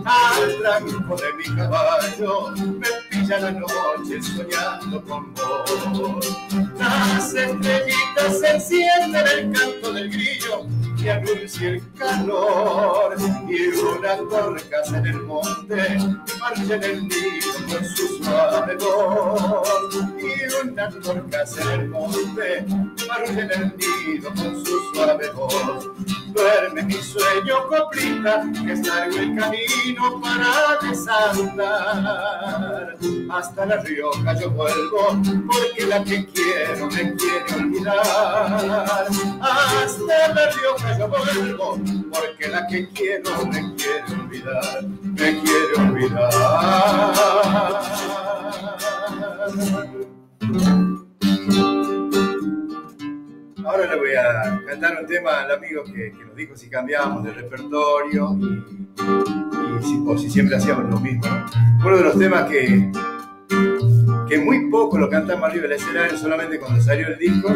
Al tranco de mi caballo me pilla la noche soñando con vos. Las estrellitas se encienden el canto del grillo y anuncia el calor y una torcas en el monte marcha en el nido con su suave voz y una torcas en el monte marcha en el nido con su suave voz duerme mi sueño coplita que es el camino para desandar. Hasta la Rioja yo vuelvo porque la que quiero me quiere olvidar. Hasta la Rioja yo vuelvo porque la que quiero me quiere olvidar me quiere olvidar Ahora le voy a cantar un tema al amigo que, nos dijo si cambiábamos de repertorio si, o si siempre hacíamos lo mismo. ¿no? Uno de los temas que, que muy poco lo cantamos arriba del escenario, solamente cuando salió el disco,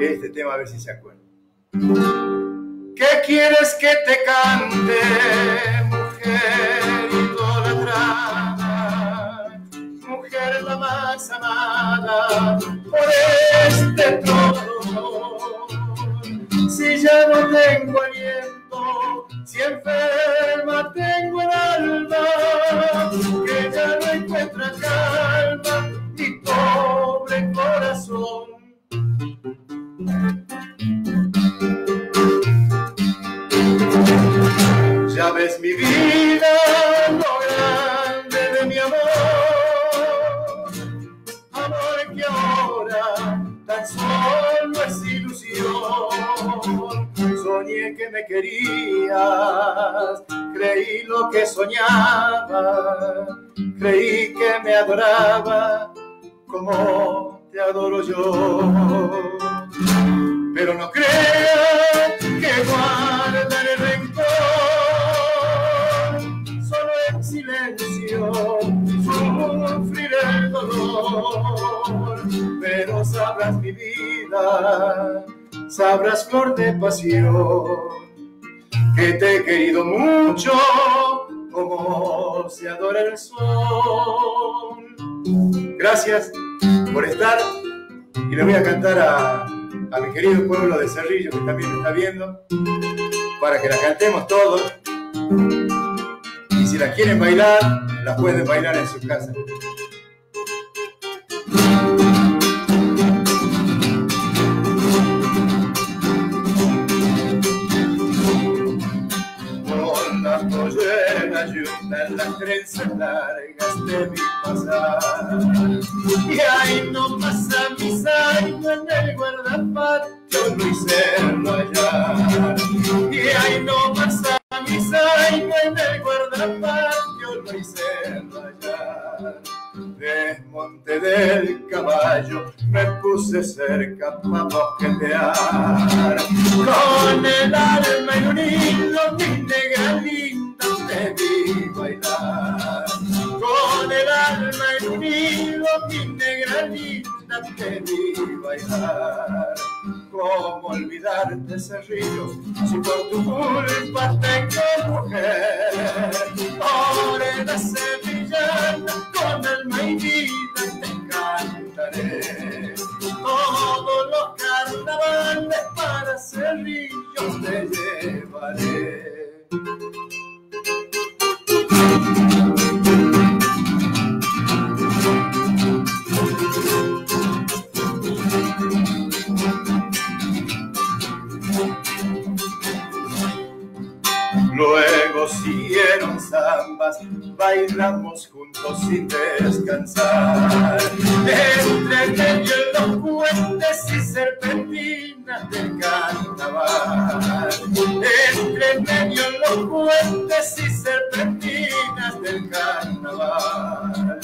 este tema a ver si se acuerdan. ¿Qué quieres que te cante, mujer Mujer la más amada por este trono. Si ya no tengo aliento, si enferma tengo el alma, que ya no encuentra calma mi pobre corazón. Ya ves mi vida, me querías, creí lo que soñaba, creí que me adoraba como te adoro yo. pero no crea que guarda el rencor. Solo en silencio sufrir el dolor, pero sabrás mi vida, sabrás flor de pasión, que te he querido mucho como se adora el sol. Gracias por estar y le voy a cantar a, a mi querido pueblo de Cerrillo que también está viendo para que la cantemos todos. Y si la quieren bailar, la pueden bailar en su casa. Las trenzas largas de mi pasar. Y ahí no pasa mi sangre en el guardapatio, lo hice hallar. Y ahí no pasa mi sangre en el guardapatio, lo hice hallar. Desmonte del caballo, me puse cerca para boquetear. Con el alma y un hilo, mi negra linda, te vi bailar. Con el alma y un hilo, mi negra linda, te vi bailar. ¿Cómo olvidarte, Cerrillo, si por tu culpa tengo mujer? Morena sevillana, con alma y vida te cantaré. Todos los carnavales para Cerrillo te llevaré. Luego siguieron zambas, bailamos juntos sin descansar. Entre medio en los puentes y serpentinas del carnaval. Entre medio en los puentes y serpentinas del carnaval.